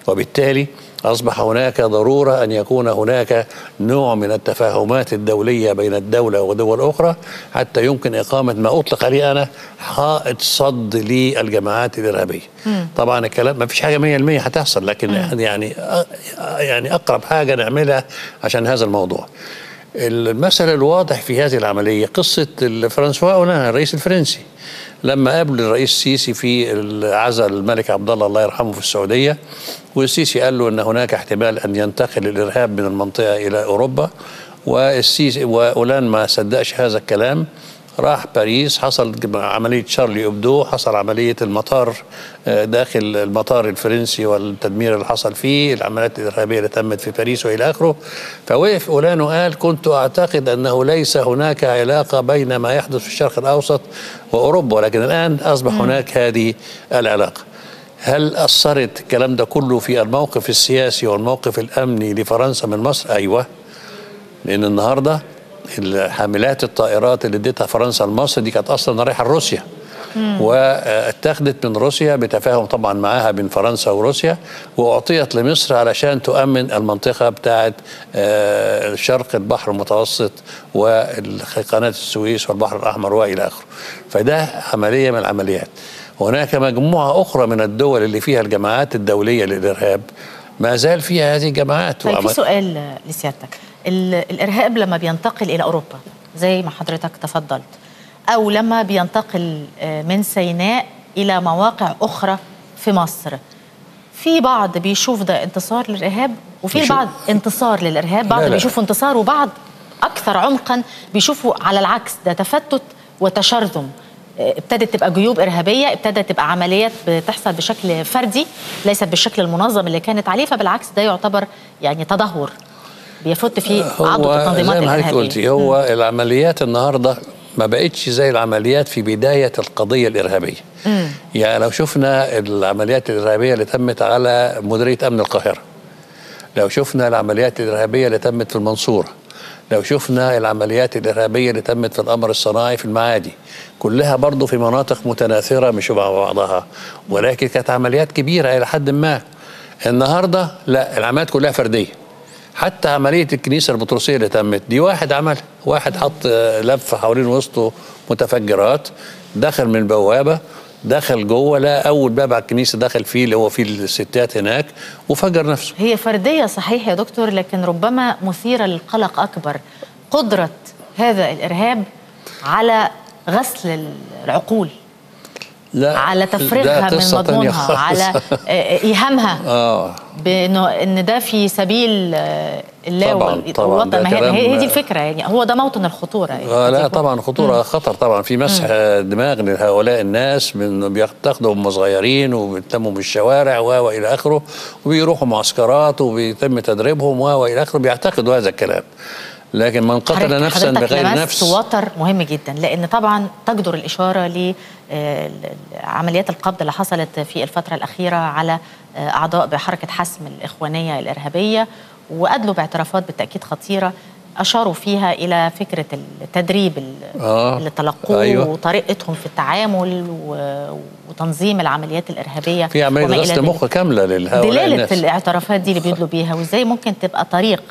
وبالتالي أصبح هناك ضرورة أن يكون هناك نوع من التفاهمات الدولية بين الدولة ودول أخرى حتى يمكن إقامة ما أطلق عليه أنا حائط صد للجماعات الإرهابية. طبعا الكلام ما فيش حاجة 100% هتحصل لكن. يعني يعني أقرب حاجة نعملها عشان هذا الموضوع المثل الواضح في هذه العملية قصة فرانسوا أولاند الرئيس الفرنسي لما قابل الرئيس السيسي في عزل الملك عبد الله الله يرحمه في السعودية والسيسي قال له إن هناك احتمال أن ينتقل الإرهاب من المنطقة إلى أوروبا والسيسي وأولان ما صدقش هذا الكلام راح باريس حصل عملية شارلي أبدو حصل عملية المطار داخل المطار الفرنسي والتدمير اللي حصل فيه العمليات الإرهابية اللي تمت في باريس وإلى آخره. فوقف أولان وقال كنت أعتقد أنه ليس هناك علاقة بين ما يحدث في الشرق الأوسط وأوروبا ولكن الآن أصبح هناك هذه العلاقة. هل أثرت الكلام ده كله في الموقف السياسي والموقف الأمني لفرنسا من مصر؟ أيوة لأن النهارده الحاملات الطائرات اللي اديتها فرنسا لمصر دي كانت أصلا رايحة لروسيا. واتخذت من روسيا بتفاهم طبعا معاها بين فرنسا وروسيا وأعطيت لمصر علشان تؤمن المنطقة بتاعه شرق البحر المتوسط وقناه السويس والبحر الأحمر وإلى آخره. فده عملية من العمليات. هناك مجموعة أخرى من الدول اللي فيها الجماعات الدولية للإرهاب ما زال فيها هذه الجماعات. طيب في سؤال لسيادتك. الإرهاب لما بينتقل إلى أوروبا زي ما حضرتك تفضلت أو لما بينتقل من سيناء إلى مواقع أخرى في مصر. في بعض بيشوف ده انتصار للإرهاب وفي البعض انتصار للإرهاب. بعض بيشوفوا انتصار وبعض أكثر عمقا بيشوفوا على العكس ده تفتت وتشرذم. ابتدت تبقى جيوب إرهابية ابتدت تبقى عمليات بتحصل بشكل فردي ليست بالشكل المنظم اللي كانت عليه فبالعكس ده يعتبر يعني تدهور. بيفت فيه عضو التنظيمات زي ما حضرتك قلتي هو م. العمليات النهارده ما بقتش زي العمليات في بداية القضية الإرهابية. م. يعني لو شفنا العمليات الإرهابية اللي تمت على مديرية أمن القاهرة لو شفنا العمليات الإرهابية اللي تمت في المنصورة لو شفنا العمليات الإرهابية اللي تمت في القمر الصناعي في المعادي كلها برضه في مناطق متناثرة مش مع بعضها. ولكن كانت عمليات كبيرة إلى حد ما. النهاردة لا العمليات كلها فردية. حتى عملية الكنيسة البطرسية اللي تمت دي واحد عمل واحد حط لف حوالين وسطه متفجرات دخل من بوابة دخل جوه لا أول باب على الكنيسة دخل فيه اللي هو فيه الستات هناك وفجر نفسه. هي فردية صحيح يا دكتور لكن ربما مثيرة للقلق أكبر. قدرة هذا الإرهاب على غسل العقول. لا على تفريغها من مضمونها على إيهامها. آه. بإنه إن ده في سبيل الله طبعا طبعا الوطن ما هي, هي دي الفكرة يعني. هو ده موطن الخطورة يعني. آه لا طبعا خطورة مم. خطر طبعا. في مسح مم. دماغ لهؤلاء الناس من بيتاخدوا هم صغيرين وبيتموا من الشوارع وإلى آخره وبيروحوا معسكرات وبيتم تدريبهم وإلى آخره. بيعتقدوا هذا الكلام. لكن من قتل نفسا بغير نفس وتر مهم جدا لأن طبعا تجدر الإشارة لعمليات القبض اللي حصلت في الفترة الأخيرة على أعضاء بحركة حسم الإخوانية الإرهابية وأدلوا باعترافات بالتأكيد خطيرة أشاروا فيها إلى فكرة التدريب آه. اللي تلقوه أيوة. وطريقتهم في التعامل وتنظيم العمليات الإرهابية في عملية غسل مخ كاملة لهؤلاء دلالة. الاعترافات دي اللي بيدلوا بيها وإزاي ممكن تبقى طريق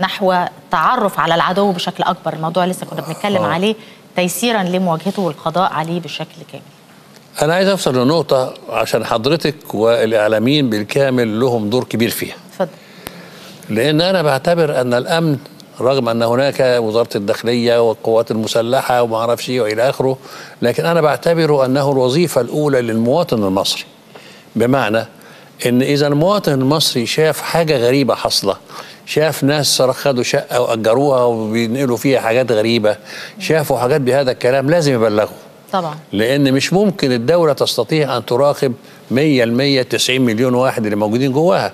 نحو التعرف على العدو بشكل أكبر. الموضوع لسه كنا بنتكلم آه. عليه تيسيرا لمواجهته والقضاء عليه بشكل كامل. أنا عايز اوصل لنقطة عشان حضرتك والإعلاميين بالكامل لهم دور كبير فيها. اتفضل. لأن أنا بعتبر أن الأمن رغم أن هناك وزارة الداخلية والقوات المسلحة وما أعرفش إيه وإلى آخره لكن أنا بعتبره أنه الوظيفة الأولى للمواطن المصري. بمعنى إن إذا المواطن المصري شاف حاجة غريبة حاصلة شاف ناس خدوا شقة وأجروها وبينقلوا فيها حاجات غريبة. شافوا حاجات بهذا الكلام لازم يبلغوا. طبعا. لأن مش ممكن الدولة تستطيع أن تراقب 100% 90 مليون واحد اللي موجودين جواها.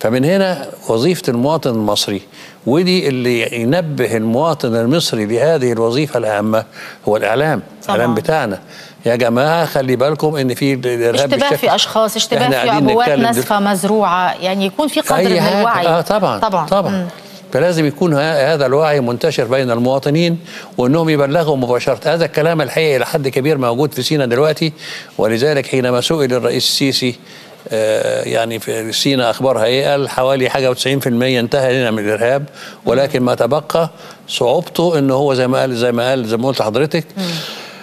فمن هنا وظيفة المواطن المصري ودي اللي ينبه المواطن المصري لهذه الوظيفة الهامه هو الإعلام طبعاً. الاعلام بتاعنا. يا جماعة خلي بالكم إن في الارهاب اشتباه في أشخاص اشتباه في دل- ناسفه مزروعة. يعني يكون في قدر من. الوعي. آه طبعا طبعا. طبعا. مم. فلازم يكون هذا الوعي منتشر بين المواطنين وإنهم يبلغوا مباشرة. هذا الكلام الحقيقي إلى حد كبير موجود في سينا دلوقتي ولذلك حينما سئل الرئيس السيسي آه، يعني في سينا اخبارها إيه قال حوالي حاجة و90% انتهى لنا من الإرهاب ولكن ما تبقى صعوبته ان هو زي ما قال زي ما قال زي ما قلت لحضرتك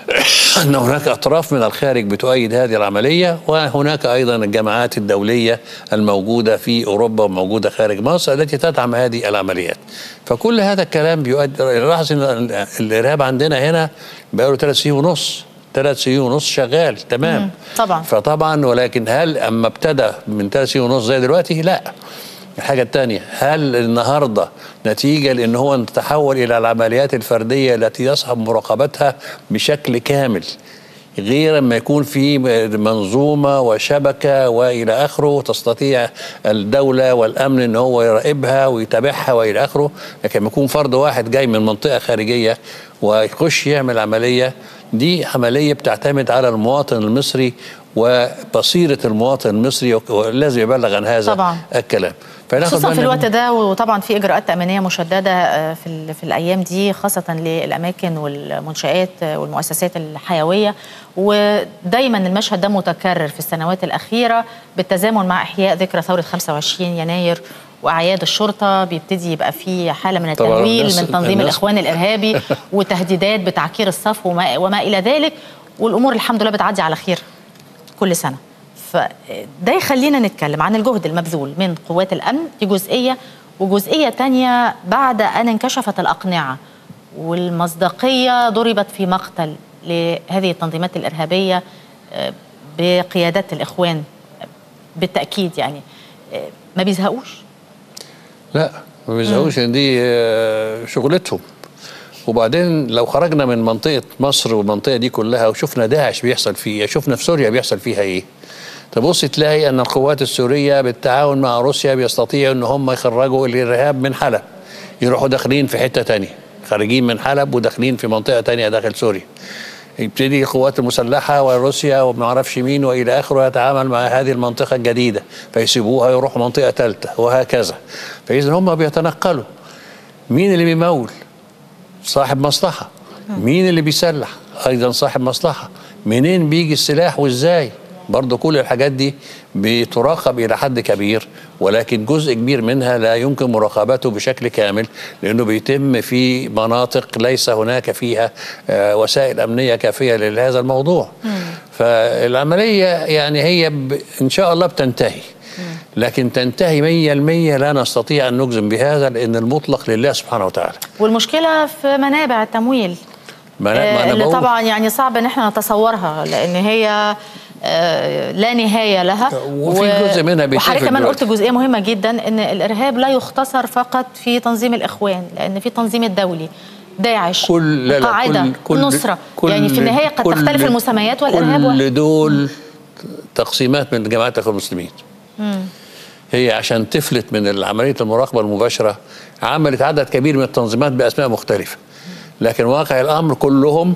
ان هناك أطراف من الخارج بتؤيد هذه العملية وهناك أيضا الجماعات الدولية الموجودة في أوروبا وموجودة خارج مصر التي تدعم هذه العمليات. فكل هذا الكلام بيؤدي لاحظ إن ال- الإرهاب عندنا هنا بقاله ثلاث سنين ونص ثلاث سنين ونص شغال تمام. طبعا. فطبعا ولكن هل أما ابتدى من ثلاث سنين ونص زي دلوقتي؟ لا الحاجة الثانية هل النهاردة نتيجة لأن هو تحول إلى العمليات الفردية التي يصعب مراقبتها بشكل كامل غير ما يكون في منظومة وشبكة وإلى آخره تستطيع الدولة والأمن أن هو يراقبها ويتابعها وإلى آخره لكن لما يكون فرد واحد جاي من منطقة خارجية ويخش يعمل عملية دي عملية بتعتمد على المواطن المصري وبصيرة المواطن المصري ولازم يبلغ عن هذا طبعا. الكلام خصوصا في الوقت ده وطبعا في إجراءات تأمينية مشددة آه، في في الأيام دي خاصة للأماكن والمنشآت والمؤسسات الحيوية. ودايما المشهد ده متكرر في السنوات الأخيرة بالتزامن مع إحياء ذكرى ثورة 25 يناير وأعياد الشرطة. بيبتدي يبقى في حالة من الناس- من تنظيم الناس- الإخوان الإرهابي وتهديدات بتعكير الصف وما, وما إلى ذلك. والأمور الحمد لله بتعدي على خير كل سنة. فده يخلينا نتكلم عن الجهد المبذول من قوات الأمن دي جزئية وجزئية تانية بعد أن انكشفت الأقنعة والمصداقية ضربت في مقتل لهذه التنظيمات الإرهابية آه، بقيادات الإخوان بالتأكيد يعني. آه، ما بيزهقوش؟ لا ما بيزهقوش. ان دي آه، شغلتهم. وبعدين لو خرجنا من منطقة مصر والمنطقة دي كلها وشفنا داعش بيحصل فيه إيه، شفنا في سوريا بيحصل فيها إيه. تبص تلاقي أن القوات السورية بالتعاون مع روسيا بيستطيعوا أن هم يخرجوا الإرهاب من حلب. يروحوا داخلين في حتة تانية خارجين من حلب وداخلين في منطقة تانية داخل سوريا. يبتدي القوات المسلحة وروسيا وما أعرفش مين وإلى آخره يتعامل مع هذه المنطقة الجديدة. فيسيبوها يروحوا منطقة ثالثه وهكذا. فاذا هم بيتنقلوا. مين اللي بيمول؟ صاحب مصلحة. مين اللي بيسلح؟ أيضا صاحب مصلحة. منين بيجي السلاح وإزاي؟ برضه كل الحاجات دي بتراقب إلى حد كبير ولكن جزء كبير منها لا يمكن مراقبته بشكل كامل لأنه بيتم في مناطق ليس هناك فيها آه، وسائل أمنية كافية لهذا الموضوع. فالعملية يعني هي ب... إن شاء الله بتنتهي. لكن تنتهي 100% لا نستطيع أن نجزم بهذا لأن المطلق لله سبحانه وتعالى. والمشكلة في منابع التمويل ما أنا, آه، أنا اللي طبعا يعني صعب إن إحنا نتصورها لأن هي لا نهاية لها. وفي جزء منها وحضرتك كمان. قلت جزئية مهمة جدا إن الإرهاب لا يختصر فقط في تنظيم الإخوان لأن في تنظيم الدولي. داعش كل لا لا القاعده كل النصره كل يعني في النهاية قد تختلف المسميات والإرهاب. كل دول تقسيمات من جماعة الإخوان المسلمين. هي عشان تفلت من عملية المراقبة المباشرة عملت عدد كبير من التنظيمات بأسماء مختلفة. لكن واقع الأمر كلهم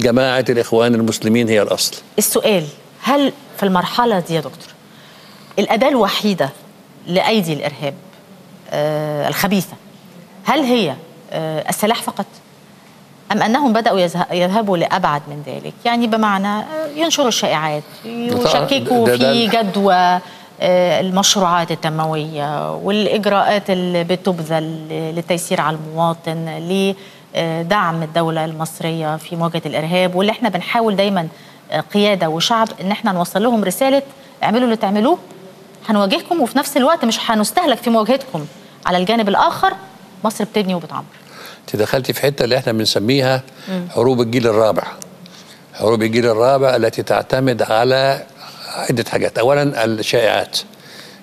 جماعة الإخوان المسلمين هي الأصل. السؤال هل في المرحلة دي يا دكتور الأداة الوحيدة لأيدي الإرهاب آه الخبيثة هل هي آه السلاح فقط؟ أم أنهم بدأوا يزه- يذهبوا لأبعد من ذلك؟ يعني بمعنى آه، ينشروا الشائعات يشككوا في جدوى آه، المشروعات التنمويه والإجراءات اللي بتبذل للتيسير على المواطن لدعم الدولة المصرية في مواجهة الإرهاب واللي إحنا بنحاول دايما آه، قيادة وشعب إن إحنا نوصل لهم رسالة اعملوا اللي تعملوه هنواجهكم وفي نفس الوقت مش هنستهلك في مواجهتكم. على الجانب الآخر مصر بتبني وبتعمر. انت دخلتي في حتة اللي إحنا بنسميها حروب الجيل الرابع. حروب الجيل الرابع التي تعتمد على عدة حاجات. اولا الشائعات.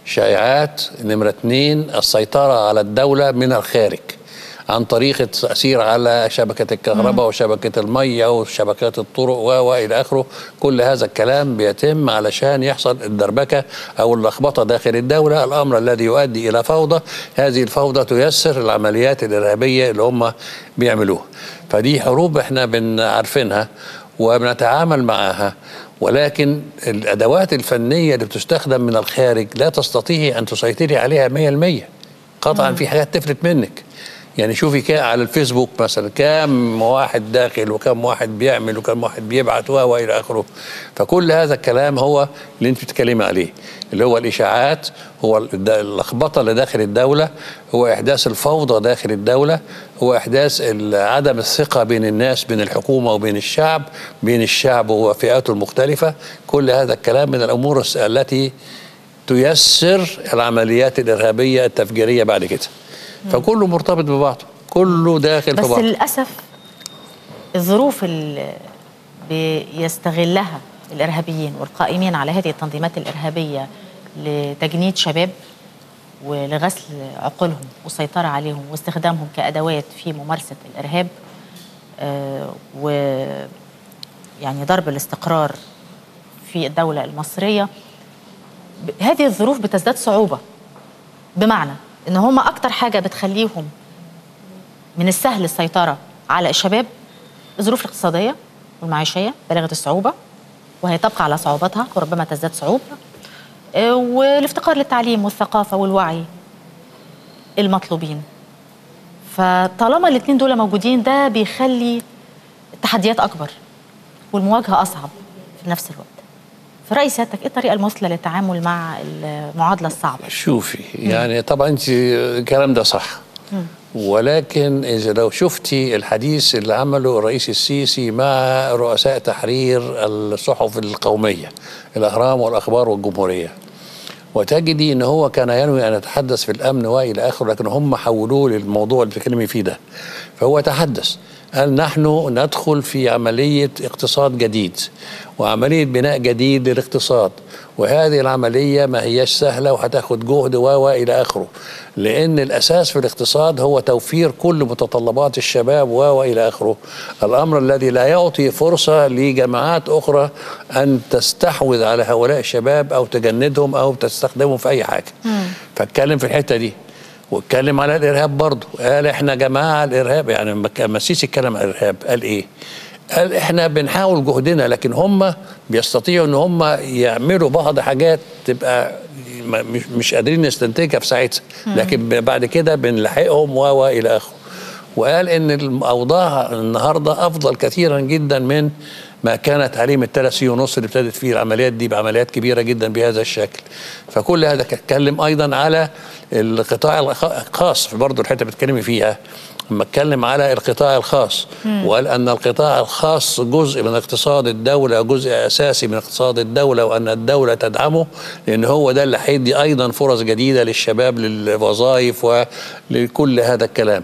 شائعات نمرة اثنين السيطرة على الدولة من الخارج. عن طريق التأثير على شبكة الكهرباء وشبكة المية وشبكات الطرق و- وإلى آخره. كل هذا الكلام بيتم علشان يحصل الدربكة أو اللخبطة داخل الدولة. الأمر الذي يؤدي إلى فوضى هذه الفوضى تيسر العمليات الإرهابية اللي هم بيعملوها فدي حروب إحنا بنعرفينها وبنتعامل معها ولكن الأدوات الفنية اللي بتستخدم من الخارج لا تستطيعي أن تسيطري عليها 100% قطعا في حاجات تفلت منك. يعني شوفي على الفيسبوك مثلا كم واحد داخل وكم واحد بيعمل وكم واحد بيبعت و والى آخره. فكل هذا الكلام هو اللي انت بتتكلمي عليه اللي هو الإشاعات هو اللخبطة اللي داخل الدولة هو إحداث الفوضى داخل الدولة هو إحداث عدم الثقة بين الناس بين الحكومة وبين الشعب بين الشعب وفئاته المختلفة. كل هذا الكلام من الأمور التي تيسر العمليات الإرهابية التفجيرية بعد كده. فكله مرتبط ببعضه كله داخل في بس بعض للأسف الظروف اللي بيستغلها الإرهابيين والقائمين على هذه التنظيمات الإرهابية لتجنيد شباب ولغسل عقولهم والسيطره عليهم واستخدامهم كأدوات في ممارسة الإرهاب آه، و يعني ضرب الاستقرار في الدولة المصرية. هذه الظروف بتزداد صعوبة بمعنى إن هم أكتر حاجة بتخليهم من السهل السيطرة على الشباب الظروف الاقتصادية والمعيشية بالغة الصعوبة وهي تبقى على صعوبتها وربما تزداد صعوبة آه، والافتقار للتعليم والثقافة والوعي المطلوبين. فطالما الاثنين دول موجودين ده بيخلي التحديات أكبر والمواجهة أصعب في نفس الوقت. في رأي سيادتك إيه الطريقة المثلى للتعامل مع المعادلة الصعبة؟ شوفي يعني طبعا أنت الكلام ده صح ولكن إذا لو شفتي الحديث اللي عمله الرئيس السيسي مع رؤساء تحرير الصحف القومية الأهرام والأخبار والجمهورية وتجدي إن هو كان ينوي أن يتحدث في الأمن وإلى آخره لكن هم حولوه للموضوع اللي بتتكلمي فيه ده فهو تحدث قال نحن ندخل في عملية اقتصاد جديد وعملية بناء جديد للاقتصاد. وهذه العملية ما هياش سهلة وهتاخد جهد و والى آخره لأن الأساس في الاقتصاد هو توفير كل متطلبات الشباب و والى آخره. الأمر الذي لا يعطي فرصة لجماعات أخرى أن تستحوذ على هؤلاء الشباب أو تجندهم أو تستخدمهم في أي حاجة. فاتكلم في الحتة دي. واتكلم على الإرهاب برضه. قال إحنا جماعة الإرهاب. يعني لما السيسي اتكلم عن الإرهاب. قال إيه؟ قال إحنا بنحاول جهدنا لكن هم بيستطيعوا إن هم يعملوا بعض حاجات تبقى مش مش قادرين نستنتجها في ساعتها. لكن بعد كده بنلحقهم و و إلى آخره. وقال إن الاوضاع النهارده أفضل كثيرا جدا من ما كانت عليه من الثلاث سنين ونص اللي ابتدت فيه العمليات دي بعمليات كبيرة جدا بهذا الشكل. فكل هذا اتكلم أيضا على القطاع الخ- الخاص برضه الحتة اللي بتتكلمي فيها. لما اتكلم على القطاع الخاص. وقال ان القطاع الخاص جزء من اقتصاد الدولة جزء أساسي من اقتصاد الدولة وأن الدولة تدعمه لأن هو ده اللي هيدي أيضا فرص جديدة للشباب للوظائف ولكل هذا الكلام.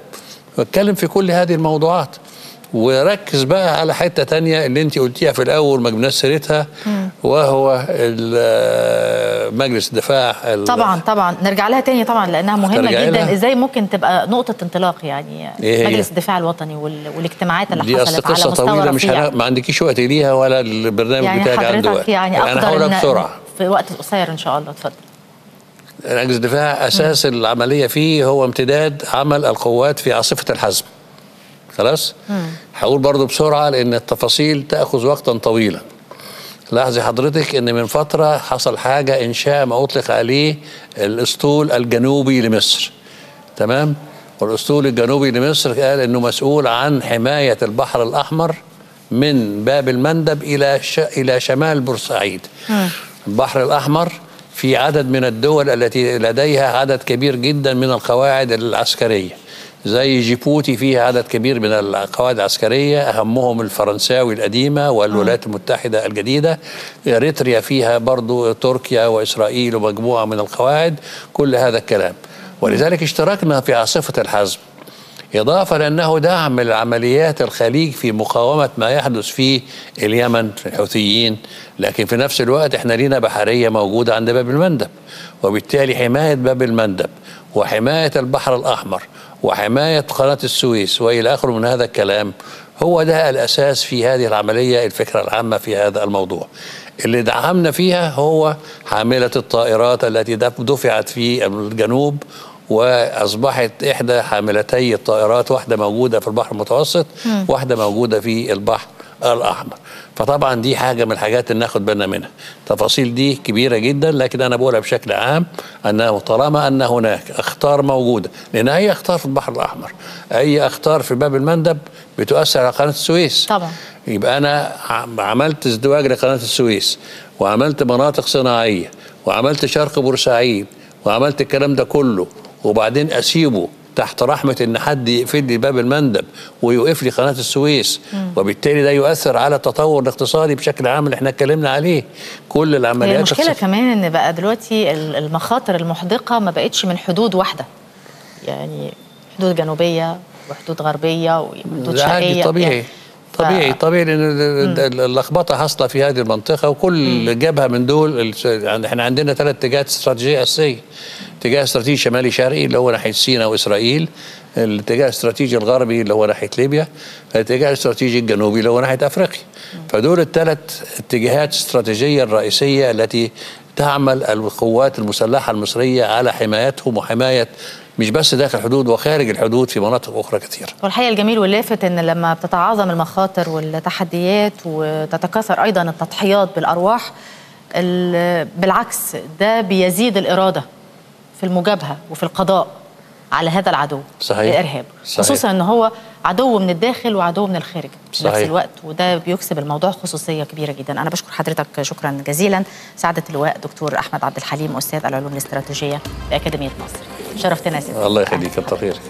بتكلم في كل هذه الموضوعات. وركز بقى على حتة تانية اللي انت قلتيها في الأول ما جبناش سيرتها وهو مجلس الدفاع ال- طبعا طبعا. نرجع لها تاني طبعا لأنها مهمة جدا. لها؟ إزاي ممكن تبقى نقطة انطلاق يعني إيه؟ مجلس الدفاع الوطني وال... والاجتماعات اللي دي حصلت على مستوى طويلة مش. هن... ما عندكيش وقت ليها ولا البرنامج يعني بتاعك عنده وقت. يعني أنا أفضل هقولها بسرعة. في وقت قصير إن شاء الله. اتفضل. مجلس الدفاع أساس العملية فيه هو امتداد عمل القوات في عاصفة الحزم. خلاص؟ هقول برضو بسرعة لأن التفاصيل تأخذ وقتا طويلا. لاحظي حضرتك إن من فترة حصل حاجة إنشاء ما أطلق عليه الأسطول الجنوبي لمصر. تمام؟ والأسطول الجنوبي لمصر قال إنه مسؤول عن حماية البحر الأحمر من باب المندب إلى ش... إلى شمال بورسعيد. البحر الأحمر في عدد من الدول التي لديها عدد كبير جدا من القواعد العسكرية. زي جيبوتي فيها عدد كبير من القواعد العسكرية أهمهم الفرنساوي القديمة والولايات المتحدة الجديدة. إريتريا فيها برضو تركيا وإسرائيل ومجموعة من القواعد كل هذا الكلام. ولذلك اشتركنا في عاصفة الحزم إضافة لأنه دعم العمليات الخليج في مقاومة ما يحدث في اليمن في الحوثيين. لكن في نفس الوقت إحنا لينا بحرية موجودة عند باب المندب. وبالتالي حماية باب المندب وحماية البحر الأحمر. وحماية قناة السويس وإلى آخره من هذا الكلام هو ده الأساس في هذه العملية الفكرة العامة في هذا الموضوع. اللي دعمنا فيها هو حاملة الطائرات التي دفعت في الجنوب وأصبحت إحدى حاملتي الطائرات واحدة موجودة في البحر المتوسط واحدة موجودة في البحر الاحمر فطبعا دي حاجة من الحاجات اللي ناخد بالنا منها. التفاصيل دي كبيرة جدا لكن أنا بقولها بشكل عام أنه طالما أن هناك أخطار موجودة لأن أي أخطار في البحر الأحمر أي أخطار في باب المندب بتؤثر على قناة السويس. طبعا. يبقى أنا عملت ازدواج لقناة السويس وعملت مناطق صناعية وعملت شرق بورسعيد وعملت الكلام ده كله وبعدين أسيبه تحت رحمة إن حد يقفل لي باب المندب ويوقف لي قناة السويس مم. وبالتالي ده يؤثر على التطور الاقتصادي بشكل عام اللي إحنا اتكلمنا عليه. كل العمليات المشكلة كمان إن بقى دلوقتي المخاطر المحدقة ما بقتش من حدود واحدة. يعني حدود جنوبية وحدود غربية وحدود شرقية. طبيعي يعني طبيعي طبيعي لأن اللخبطة حاصلة في هذه المنطقة وكل جبهة من دول يعني إحنا عندنا ثلاث اتجاهات استراتيجية أساسية. اتجاه استراتيجي شمالي شرقي اللي هو ناحية سيناء وإسرائيل الاتجاه الاستراتيجي الغربي اللي هو ناحية ليبيا الاتجاه الاستراتيجي الجنوبي اللي هو ناحية أفريقيا فدول الثلاث اتجاهات استراتيجية الرئيسية التي تعمل القوات المسلحة المصرية على حمايتهم وحماية مش بس داخل الحدود وخارج الحدود في مناطق أخرى كثيره. والحقيقة الجميل واللافت إن لما بتتعاظم المخاطر والتحديات وتتكاثر أيضا التضحيات بالأرواح بالعكس ده بيزيد الإرادة المجابهة وفي القضاء على هذا العدو صحيح. الإرهاب. صحيح. خصوصا إن هو عدو من الداخل وعدو من الخارج في نفس الوقت وده بيكسب الموضوع خصوصية كبيرة جدا. أنا بشكر حضرتك شكرا جزيلا. سعادة اللواء دكتور أحمد عبد الحليم أستاذ العلوم الاستراتيجية بأكاديمية مصر. شرفتنا يا الله يخليك كتر خيرك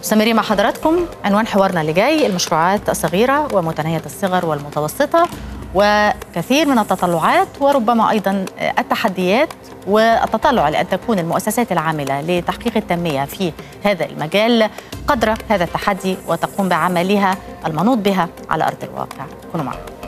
مستمرين مع حضراتكم عنوان حوارنا اللي جاي المشروعات الصغيرة ومتناهية الصغر والمتوسطة. وكثير من التطلعات وربما أيضا التحديات والتطلع لأن تكون المؤسسات العاملة لتحقيق التنمية في هذا المجال قدر هذا التحدي وتقوم بعملها المنوط بها على أرض الواقع. كونوا معنا.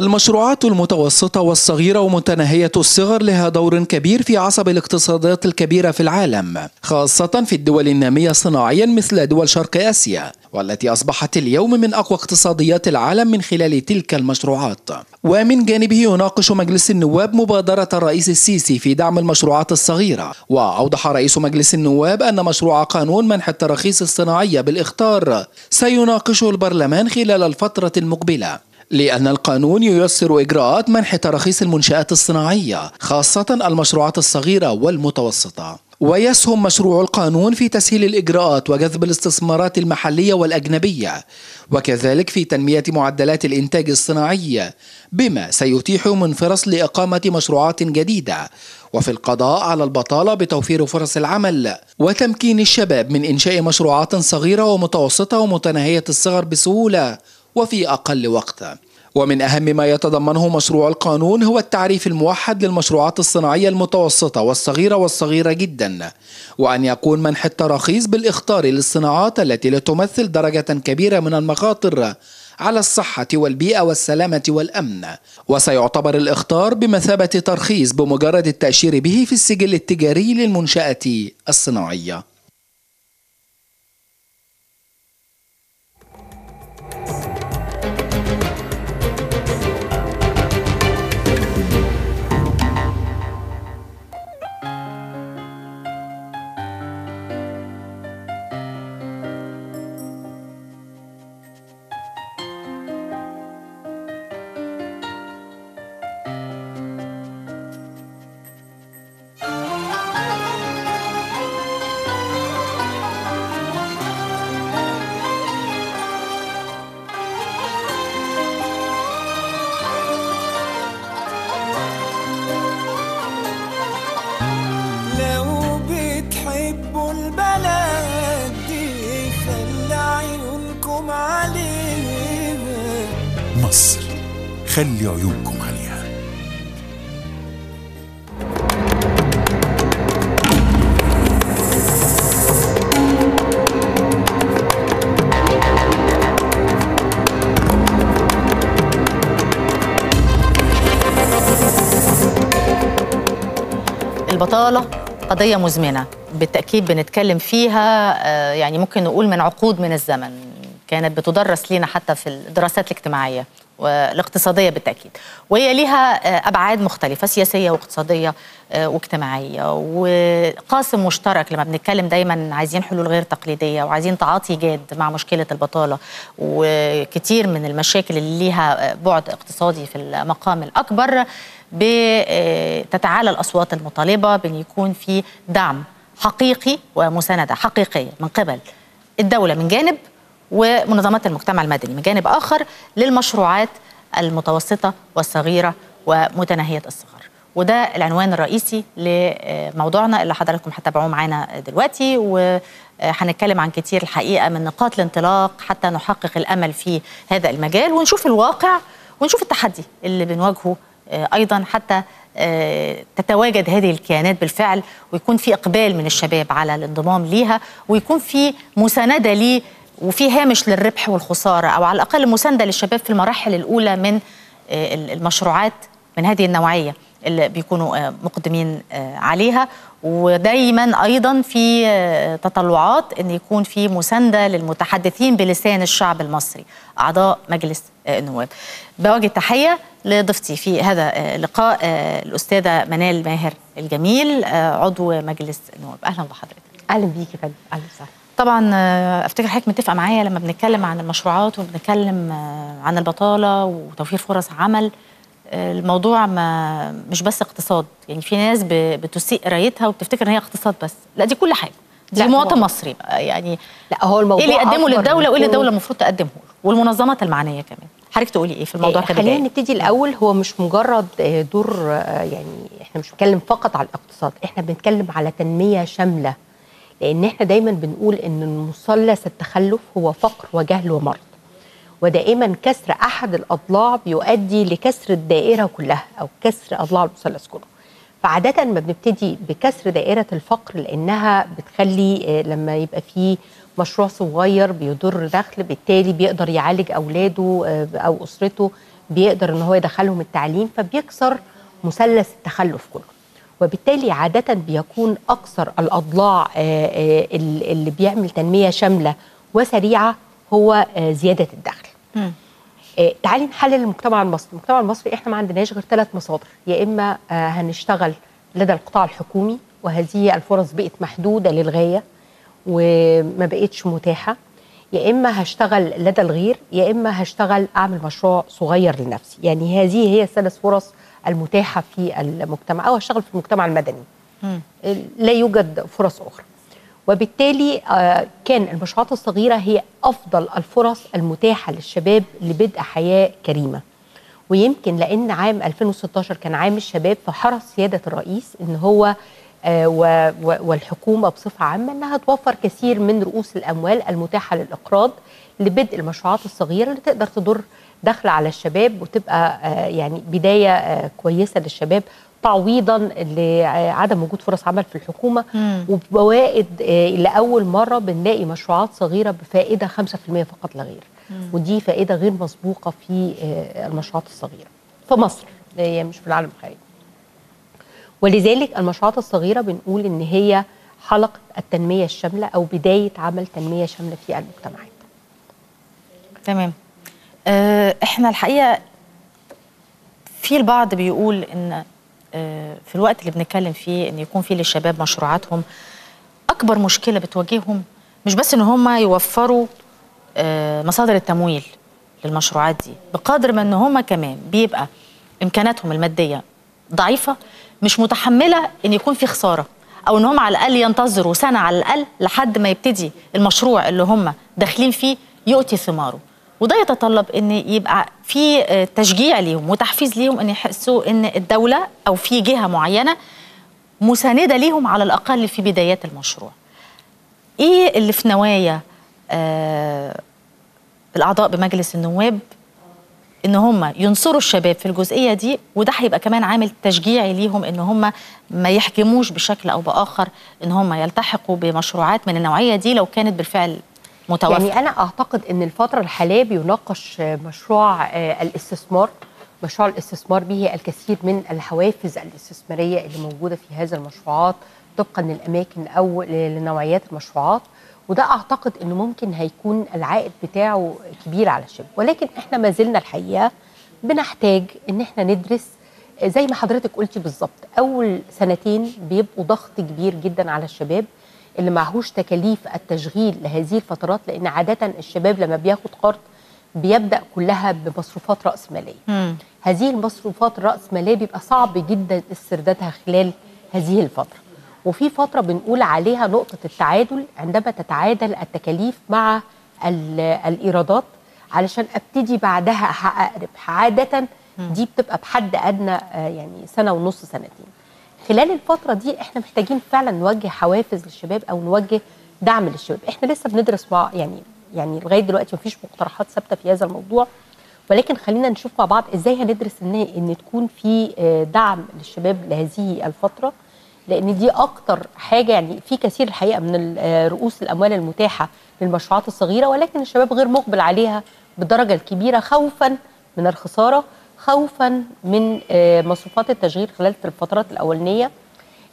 المشروعات المتوسطة والصغيرة ومتناهية الصغر لها دور كبير في عصب الاقتصادات الكبيرة في العالم خاصة في الدول النامية صناعيا مثل دول شرق آسيا والتي أصبحت اليوم من أقوى اقتصاديات العالم من خلال تلك المشروعات. ومن جانبه يناقش مجلس النواب مبادرة الرئيس السيسي في دعم المشروعات الصغيرة وأوضح رئيس مجلس النواب أن مشروع قانون منح التراخيص الصناعية بالإخطار سيناقشه البرلمان خلال الفترة المقبلة. لأن القانون ييسر إجراءات منح تراخيص المنشآت الصناعية خاصة المشروعات الصغيرة والمتوسطة. ويسهم مشروع القانون في تسهيل الإجراءات وجذب الاستثمارات المحلية والأجنبية وكذلك في تنمية معدلات الإنتاج الصناعي بما سيتيح من فرص لإقامة مشروعات جديدة. وفي القضاء على البطالة بتوفير فرص العمل وتمكين الشباب من إنشاء مشروعات صغيرة ومتوسطة ومتناهية الصغر بسهولة. وفي أقل وقت ومن أهم ما يتضمنه مشروع القانون هو التعريف الموحد للمشروعات الصناعية المتوسطة والصغيرة والصغيرة جدا وأن يكون منح التراخيص بالإخطار للصناعات التي لا تمثل درجة كبيرة من المخاطر على الصحة والبيئة والسلامة والأمن. وسيعتبر الإخطار بمثابة ترخيص بمجرد التأشير به في السجل التجاري للمنشأة الصناعية. خلي عيونكم عليها البطالة قضية مزمنة. بالتأكيد بنتكلم فيها آه، يعني ممكن نقول من عقود من الزمن. كانت بتدرس لينا حتى في الدراسات الاجتماعية. والاقتصادية بالتأكيد. وهي ليها آه، أبعاد مختلفة سياسية واقتصادية آه، واجتماعية. وقاسم مشترك لما بنتكلم دايما عايزين حلول غير تقليدية وعايزين تعاطي جاد مع مشكلة البطالة وكتير من المشاكل اللي ليها آه، بعد اقتصادي في المقام الأكبر بتتعالى الأصوات المطالبة بأن يكون في دعم حقيقي ومساندة حقيقية من قبل الدولة من جانب ومنظمات المجتمع المدني من جانب آخر للمشروعات المتوسطة والصغيرة ومتناهية الصغر. وده العنوان الرئيسي لموضوعنا اللي حضراتكم هتتابعوه معانا دلوقتي وهنتكلم عن كتير الحقيقة من نقاط الانطلاق حتى نحقق الأمل في هذا المجال ونشوف الواقع ونشوف التحدي اللي بنواجهه آه، أيضا حتى آه، تتواجد هذه الكيانات بالفعل ويكون في إقبال من الشباب على الانضمام ليها ويكون في مساندة ليه وفي هامش للربح والخسارة أو على الأقل مساندة للشباب في المراحل الأولى من آه، المشروعات من هذه النوعية اللي بيكونوا آه، مقدمين آه، عليها. ودايما أيضا في تطلعات أن يكون في مساندة للمتحدثين بلسان الشعب المصري أعضاء مجلس النواب. بوجه تحية لضيفتي في هذا اللقاء الأستاذة منال ماهر الجميل عضو مجلس النواب. أهلا بحضرتك. أهلا بيكي فندم. أهلا وسهلا. طبعا آه، أفتكر حضرتك متفقه معايا لما بنتكلم عن المشروعات وبنتكلم آه، عن البطالة وتوفير فرص عمل. آه، الموضوع ما مش بس اقتصاد. يعني في ناس بتسيء قرايتها وبتفتكر إن هي اقتصاد بس. لا دي كل حاجة. دي مواطن هو- مصري بقى. يعني لا هو الموضوع إيه اللي يقدمه للدولة وإيه اللي الدولة المفروض تقدمه له؟ والمنظمات المعنية كمان. حضرتك تقولي إيه في الموضوع إيه، كده خلينا؟ نبتدي الأول. هو مش مجرد دور يعني إحنا مش بنتكلم فقط على الاقتصاد. إحنا بنتكلم على تنمية شاملة. لأن إحنا دايما بنقول إن مثلث التخلف هو فقر وجهل ومرض. ودائما كسر أحد الأضلاع بيؤدي لكسر الدائرة كلها أو كسر أضلاع المثلث كله. فعادة ما بنبتدي بكسر دائرة الفقر لأنها بتخلي آه، لما يبقى فيه مشروع صغير بيضر دخل بالتالي بيقدر يعالج أولاده آه، أو أسرته بيقدر إن هو يدخلهم التعليم فبيكسر مثلث التخلف كله. وبالتالي عادة بيكون أكثر الأضلاع آه، آه، ال- اللي بيعمل تنمية شاملة وسريعة هو آه، زيادة الدخل. تعالي نحلل المجتمع المصري. المجتمع المصري إحنا ما عندناش غير ثلاث مصادر. يا إما هنشتغل لدى القطاع الحكومي وهذه الفرص بقت محدودة للغاية وما بقتش متاحة. يا إما هشتغل لدى الغير يا إما هشتغل أعمل مشروع صغير لنفسي. يعني هذه هي الثلاث فرص المتاحة في المجتمع أو هشتغل في المجتمع المدني. لا يوجد فرص أخرى. وبالتالي آه، كان المشروعات الصغيرة هي أفضل الفرص المتاحة للشباب لبدء حياة كريمة. ويمكن لأن عام 2016 كان عام الشباب فحرص سيادة الرئيس إن هو آه، والحكومة بصفة عامة إنها توفر كثير من رؤوس الأموال المتاحة للإقراض لبدء المشروعات الصغيرة اللي تقدر تدر دخل على الشباب وتبقى آه، يعني بداية آه، كويسة للشباب تعويضا لعدم وجود فرص عمل في الحكومة مم. وبوائد آه، لأول مرة بنلاقي مشروعات صغيرة بفائدة 5% فقط لا غير. ودي فائدة غير مسبوقة في المشروعات الصغيرة. في مصر هي مش في العالم الخارجي ولذلك المشروعات الصغيرة بنقول إن هي حلقه التنمية الشاملة أو بداية عمل تنمية شاملة في المجتمعات. تمام. إحنا الحقيقة في البعض بيقول إن آه، في الوقت اللي بنتكلم فيه إن يكون في للشباب مشروعاتهم أكبر مشكلة بتواجههم مش بس إن هم يوفروا آه، مصادر التمويل للمشروعات دي بقدر ما إن هم كمان بيبقى إمكاناتهم المادية ضعيفة مش متحملة إن يكون في خسارة أو إن هم على الأقل ينتظروا سنة على الأقل لحد ما يبتدي المشروع اللي هم داخلين فيه يؤتي ثماره. وده يتطلب إن يبقى في آه، تشجيع ليهم وتحفيز ليهم إن يحسوا إن الدولة أو في جهة معينة مساندة ليهم على الأقل في بدايات المشروع. إيه اللي في نوايا آه الأعضاء بمجلس النواب إن هم ينصروا الشباب في الجزئية دي وده هيبقى كمان عامل تشجيعي ليهم إن هم ما يحجموش بشكل أو بآخر إن هم يلتحقوا بمشروعات من النوعية دي لو كانت بالفعل متوفره يعني أنا أعتقد إن الفترة الحالية بيناقش مشروع آه، الاستثمار مشروع الاستثمار به الكثير من الحوافز الاستثمارية اللي موجودة في هذا المشروعات طبقا للأماكن أو لنوعيات المشروعات. وده أعتقد إنه ممكن هيكون العائد بتاعه كبير على الشباب. ولكن إحنا ما زلنا الحقيقة بنحتاج إن إحنا ندرس زي ما حضرتك قلتي بالظبط أول سنتين بيبقوا ضغط كبير جدا على الشباب. اللي معهوش تكاليف التشغيل لهذه الفترات لأن عادة الشباب لما بياخد قرض بيبدأ كلها بمصروفات رأس مالية. هذه المصروفات الرأسمالية بيبقى صعب جدا استردادها خلال هذه الفترة. وفي فترة بنقول عليها نقطة التعادل عندما تتعادل التكاليف مع ال- الإيرادات علشان أبتدي بعدها أحقق ربح. عادة دي بتبقى بحد أدنى آه، يعني سنة ونص سنتين. خلال الفترة دي إحنا محتاجين فعلا نوجه حوافز للشباب أو نوجه دعم للشباب. إحنا لسه بندرس مع يعني يعني لغاية دلوقتي مفيش مقترحات ثابتة في هذا الموضوع ولكن خلينا نشوف مع بعض إزاي هندرس ان إن تكون في آه، دعم للشباب لهذه الفترة لأن دي أكتر حاجة يعني في كثير الحقيقة من آه، رؤوس الأموال المتاحة للمشروعات الصغيرة ولكن الشباب غير مقبل عليها بالدرجة الكبيرة خوفا من الخسارة. خوفا من آه، مصروفات التشغيل خلال الفترات الأولانية.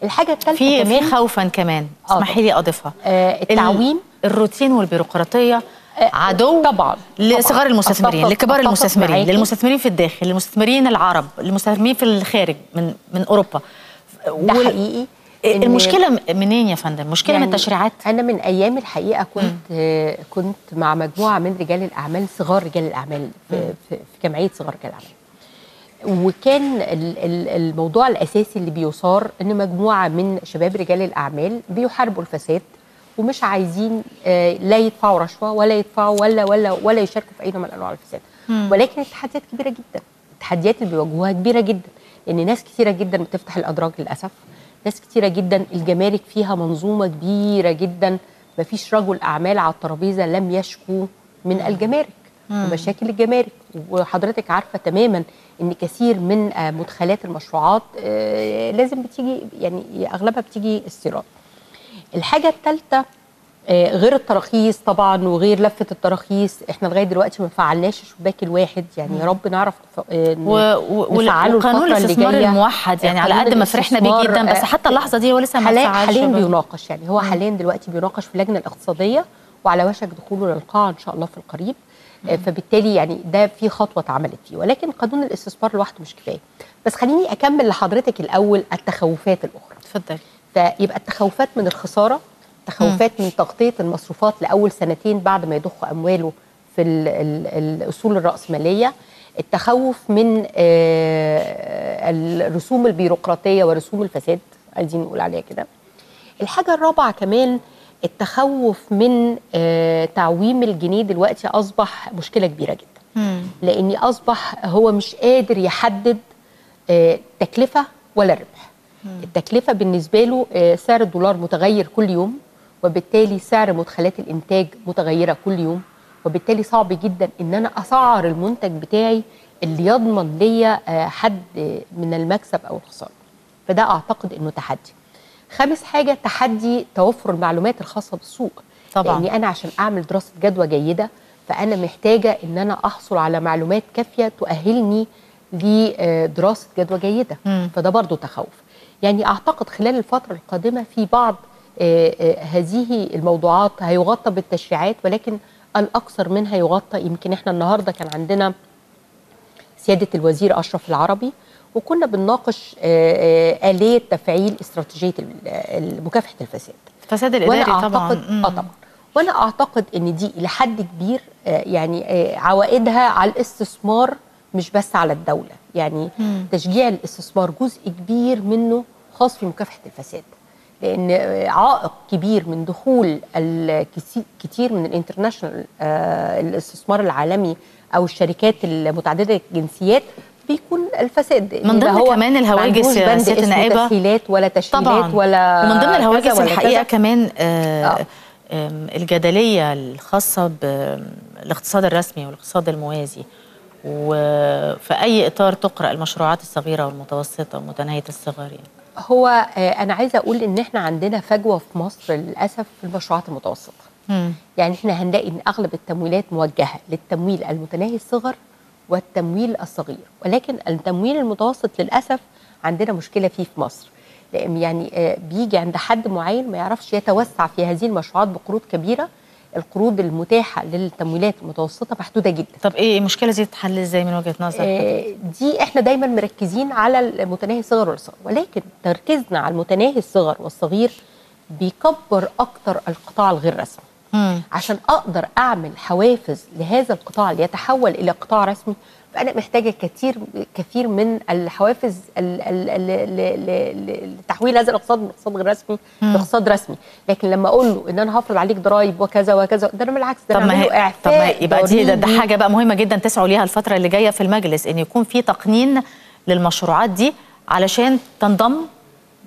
الحاجة الثالثه في في خوفا كمان؟ آه اسمحي لي أضيفها. آه، التعويم. ال- الروتين والبيروقراطية. عدو طبعا لصغار. المستثمرين أتفق- لكبار أتفق المستثمرين معاكي. للمستثمرين في الداخل للمستثمرين العرب للمستثمرين في الخارج من من أوروبا. ده وال- حقيقي إن- المشكلة م- منين يا فندم؟ مشكلة من يعني التشريعات؟ أنا من أيام الحقيقة كنت آه كنت مع مجموعة من رجال الأعمال صغار رجال الأعمال في, في جمعية صغار رجال الأعمال. وكان ال- ال- الموضوع الأساسي اللي بيثار إن مجموعة من شباب رجال الأعمال بيحاربوا الفساد ومش عايزين آه، لا يدفعوا رشوة ولا يدفعوا ولا ولا ولا يشاركوا في أي نوع من أنواع الفساد. ولكن التحديات كبيرة جدا. التحديات اللي بيواجهوها كبيرة جدا. لأن ناس كثيره جدا بتفتح الأدراج للأسف. ناس كثيره جدا الجمارك فيها منظومة كبيرة جدا. مفيش رجل أعمال على الترابيزة لم يشكو من الجمارك. ومشاكل الجمارك. وحضرتك عارفة تماما إن كثير من آه، مدخلات المشروعات آه، لازم بتيجي يعني أغلبها بتيجي استيراد الحاجة الثالثه آه، غير التراخيص طبعا وغير لفة التراخيص إحنا لغاية دلوقتي ما فعلناش الشباك الواحد يعني يا رب نعرف و- و- نفعله اللي الاستثمار جاية. الموحد يعني على قد ما فرحنا بيه جدا بس حتى اللحظة دي هو لسه ما حاليا حاليا. بيناقش يعني هو حاليا دلوقتي بيناقش في اللجنه الاقتصاديه وعلى وشك دخوله للقاعه إن شاء الله في القريب فبالتالي يعني ده في خطوة اتعملت فيه. ولكن قانون الاستثمار لوحده مش كفاية. بس خليني أكمل لحضرتك الأول التخوفات الأخرى. اتفضلي. فيبقى التخوفات من الخسارة تخوفات من تغطية المصروفات لأول سنتين بعد ما يضخ أمواله في ال ال الأصول الرأسمالية. التخوف من آه، الرسوم البيروقراطية ورسوم الفساد عايزين نقول عليها كده. الحاجة الرابعة كمان التخوف من آه، تعويم الجنيه دلوقتي أصبح مشكلة كبيرة جدا. لأني أصبح هو مش قادر يحدد آه، تكلفة ولا ربح. التكلفة بالنسبة له آه، سعر الدولار متغير كل يوم وبالتالي سعر مدخلات الإنتاج متغيرة كل يوم وبالتالي صعب جدا إن أنا أسعر المنتج بتاعي اللي يضمن ليا حد من المكسب أو الخسارة. فده أعتقد إنه تحدي. خامس حاجة تحدي توفر المعلومات الخاصة بالسوق طبعاً. لاني أنا عشان أعمل دراسة جدوى جيدة فأنا محتاجة إن أنا أحصل على معلومات كافية تؤهلني لدراسة جدوى جيدة مم. فده برضو تخوف يعني أعتقد خلال الفترة القادمة في بعض آه، آه، هذه الموضوعات هيغطى بالتشريعات ولكن الأكثر منها يغطى يمكن إحنا النهارده كان عندنا سيادة الوزير أشرف العربي وكنا بنناقش آه، آه، آلية تفعيل ال- مكافحة الفساد. الفساد وأنا الاداري طبعا. أعتقد مم. آه طبعا. وأنا أعتقد إن دي لحد كبير آه، يعني آه، عوائدها على الاستثمار مش بس على الدولة. يعني مم. تشجيع الاستثمار جزء كبير منه خاص في مكافحة الفساد. آه، عائق كبير من دخول الكثير كتير من الانترناشونال آه، الاستثمار العالمي أو الشركات المتعددة الجنسيات بيكون الفساد من ضمن هو كمان ما الهواجس يا اسمه النائبة. تسهيلات ولا تشهيلات طبعا ولا ومن ضمن الهواجس الحقيقة. كمان آه آه. الجدلية الخاصة بالاقتصاد الرسمي والاقتصاد الموازي وفي أي إطار تقرأ المشروعات الصغيرة والمتوسطة ومتناهية الصغر يعني هو آه، أنا عايزة أقول إن إحنا عندنا فجوة في مصر للأسف في المشروعات المتوسطة مم. يعني إحنا هنلاقي إن أغلب التمويلات موجهة للتمويل المتناهي الصغر والتمويل الصغير. ولكن التمويل المتوسط للأسف عندنا مشكلة فيه في مصر. لأن يعني آه، بيجي عند حد معين ما يعرفش يتوسع في هذه المشروعات بقروض كبيرة. القروض المتاحة للتمويلات المتوسطة محدودة جدا. طب إيه المشكلة دي تتحل إزاي من وجهة نظرك؟ آه، دي إحنا دايما مركزين على المتناهي الصغر والصغر ولكن تركيزنا على المتناهي الصغر والصغير بيكبر أكتر القطاع الغير رسمي. مم. عشان أقدر أعمل حوافز لهذا القطاع ليتحول إلى قطاع رسمي فأنا محتاجة كثير كثير من الحوافز ال- ال- ال- ل- ل- لتحويل هذا الاقتصاد من اقتصاد غير رسمي لاقتصاد رسمي لكن لما أقول له إن أنا هفرض عليك ضرائب وكذا وكذا ده أنا بالعكس ده أنا هي طب ما إعفاء يبقى دي ده, ده. حاجة بقى مهمة جدا تسعوا ليها الفترة اللي جاية في المجلس إن يكون في تقنين للمشروعات دي علشان تنضم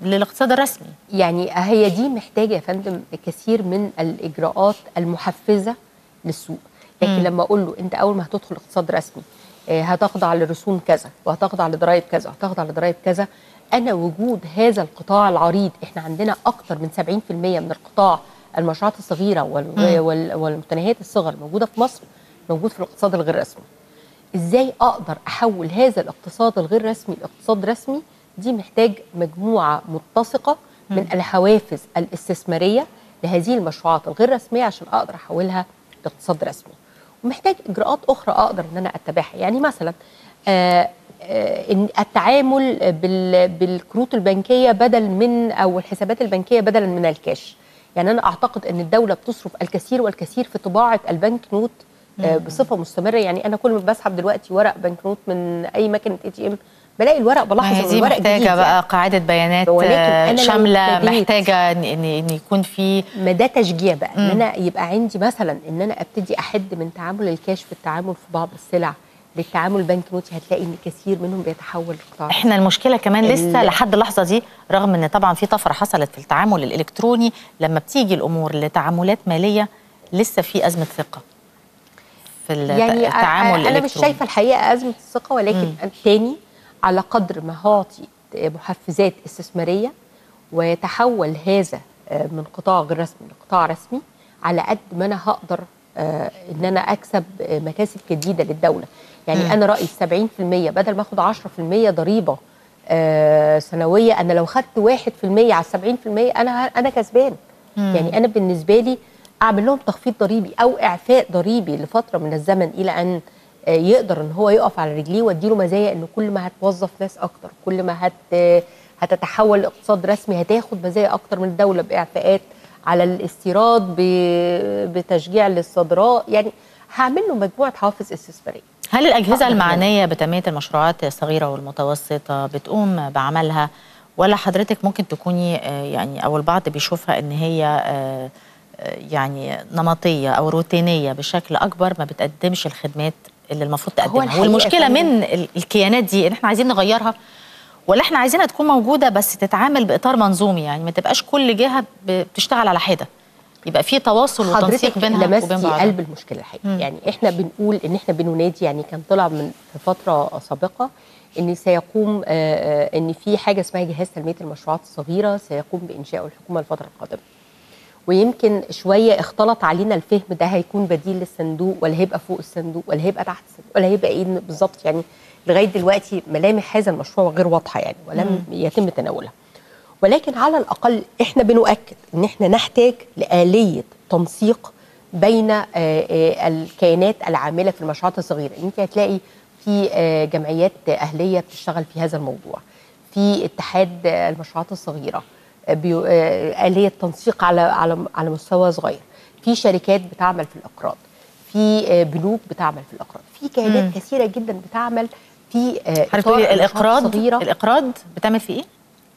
للاقتصاد الرسمي يعني هي دي محتاجة يا فندم كثير من الإجراءات المحفزة للسوق لكن مم. لما أقول له أنت أول ما هتدخل اقتصاد رسمي آه، هتخضع لرسوم كذا وهتخضع لضرائب كذا وهتخضع لضرائب كذا أنا وجود هذا القطاع العريض إحنا عندنا أكثر من 70% من القطاع المشروعات الصغيرة وال- مم. وال- والمتناهيات الصغر موجودة في مصر موجود في الاقتصاد الغير رسمي إزاي أقدر أحول هذا الاقتصاد الغير رسمي لاقتصاد رسمي دي محتاج مجموعة متسقة من الحوافز الاستثمارية لهذه المشروعات الغير رسمية عشان أقدر أحولها لاقتصاد رسمي. ومحتاج إجراءات أخرى أقدر إن أنا أتبعها. يعني مثلا آه آه، التعامل بال- بالكروت البنكية بدل من أو الحسابات البنكية بدلا من الكاش. يعني أنا أعتقد إن الدولة بتصرف الكثير والكثير في طباعة البنك نوت آه، بصفة مستمرة. يعني أنا كل ما بسحب دلوقتي ورق بنك نوت من أي مكنة ATM بلاقي الورق بلاحظ هي إن الورق جديد محتاجه بقى يعني. قاعدة بيانات آه، شاملة محتاجة ان يكون في ما ده تشجيع بقى إن. أنا يبقى عندي مثلا إن أنا أبتدي أحد من تعامل الكاش في التعامل في بعض السلع للتعامل بنك نوتي هتلاقي إن كثير منهم بيتحول لقطاع إحنا المشكلة كمان لسه لحد اللحظه دي رغم إن طبعا في طفرة حصلت في التعامل الإلكتروني لما بتيجي الأمور لتعاملات مالية لسه في أزمة ثقة في يعني التعامل أنا مش الإلكتروني شايفة الحقيقة أزمة الثقة ولكن تاني على قدر ما هعطي محفزات استثمارية ويتحول هذا آه، من قطاع غير رسمي لقطاع رسمي على قد ما أنا هقدر آه، إن أنا أكسب آه، مكاسب جديدة للدولة يعني. أنا رأيي 70% بدل ما آخد 10% ضريبة سنوية أنا لو خدت 1% على 70% أنا أنا كسبان. يعني أنا بالنسبة لي أعمل لهم تخفيض ضريبي أو إعفاء ضريبي لفترة من الزمن إلى أن يقدر إن هو يقف على رجليه واديله مزايا انه كل ما هتوظف ناس أكتر كل ما هت آه، هتتحول لاقتصاد رسمي هتاخد مزايا أكتر من الدولة باعفاءات على الاستيراد بتشجيع للصادرات. يعني هعمل له مجموعة حوافز استثمارية. هل الأجهزة أقدر المعنية بتنمية المشروعات الصغيرة والمتوسطة بتقوم بعملها؟ ولا حضرتك ممكن تكوني آه، يعني أو البعض بيشوفها إن هي آه، آه، يعني نمطية أو روتينية بشكل أكبر ما بتقدمش الخدمات اللي المفروض تقدمها. فعلاً- من ال- الكيانات دي إن إحنا عايزين نغيرها ولا إحنا عايزينها تكون موجودة بس تتعامل بإطار منظومي يعني ما تبقاش كل جهة ب- بتشتغل على حدة. يبقى في تواصل وتنسيق بينها وبين بعضها. قلب المشكلة الحقيقة مم. يعني إحنا بنقول إن إحنا بننادي يعني كان طلع من في فترة سابقة إن سيقوم آه، آه، إن في حاجة اسمها جهاز تنمية المشروعات الصغيرة سيقوم بانشائه الحكومة الفترة القادمة. ويمكن شوية اختلط علينا الفهم ده هيكون بديل للصندوق ولا هيبقى فوق الصندوق ولا هيبقى تحت الصندوق ولا هيبقى إيه بالظبط. يعني لغاية دلوقتي ملامح هذا المشروع غير واضحة يعني ولم يتم تناولها. ولكن على الأقل إحنا بنؤكد إن إحنا نحتاج لآلية تنسيق بين آه، آه، الكيانات العاملة في المشروعات الصغيرة. انت هتلاقي في آه، جمعيات أهلية بتشتغل في هذا الموضوع في اتحاد المشروعات الصغيرة آه، آلية تنسيق على على على مستوى صغير في شركات بتعمل في الاقراض في آه، بنوك بتعمل في الاقراض في كيانات مم. كثيرة جدا بتعمل في آه، حضرتك المشروعات الاقراض الصغيرة. الإقراض بتعمل في إيه؟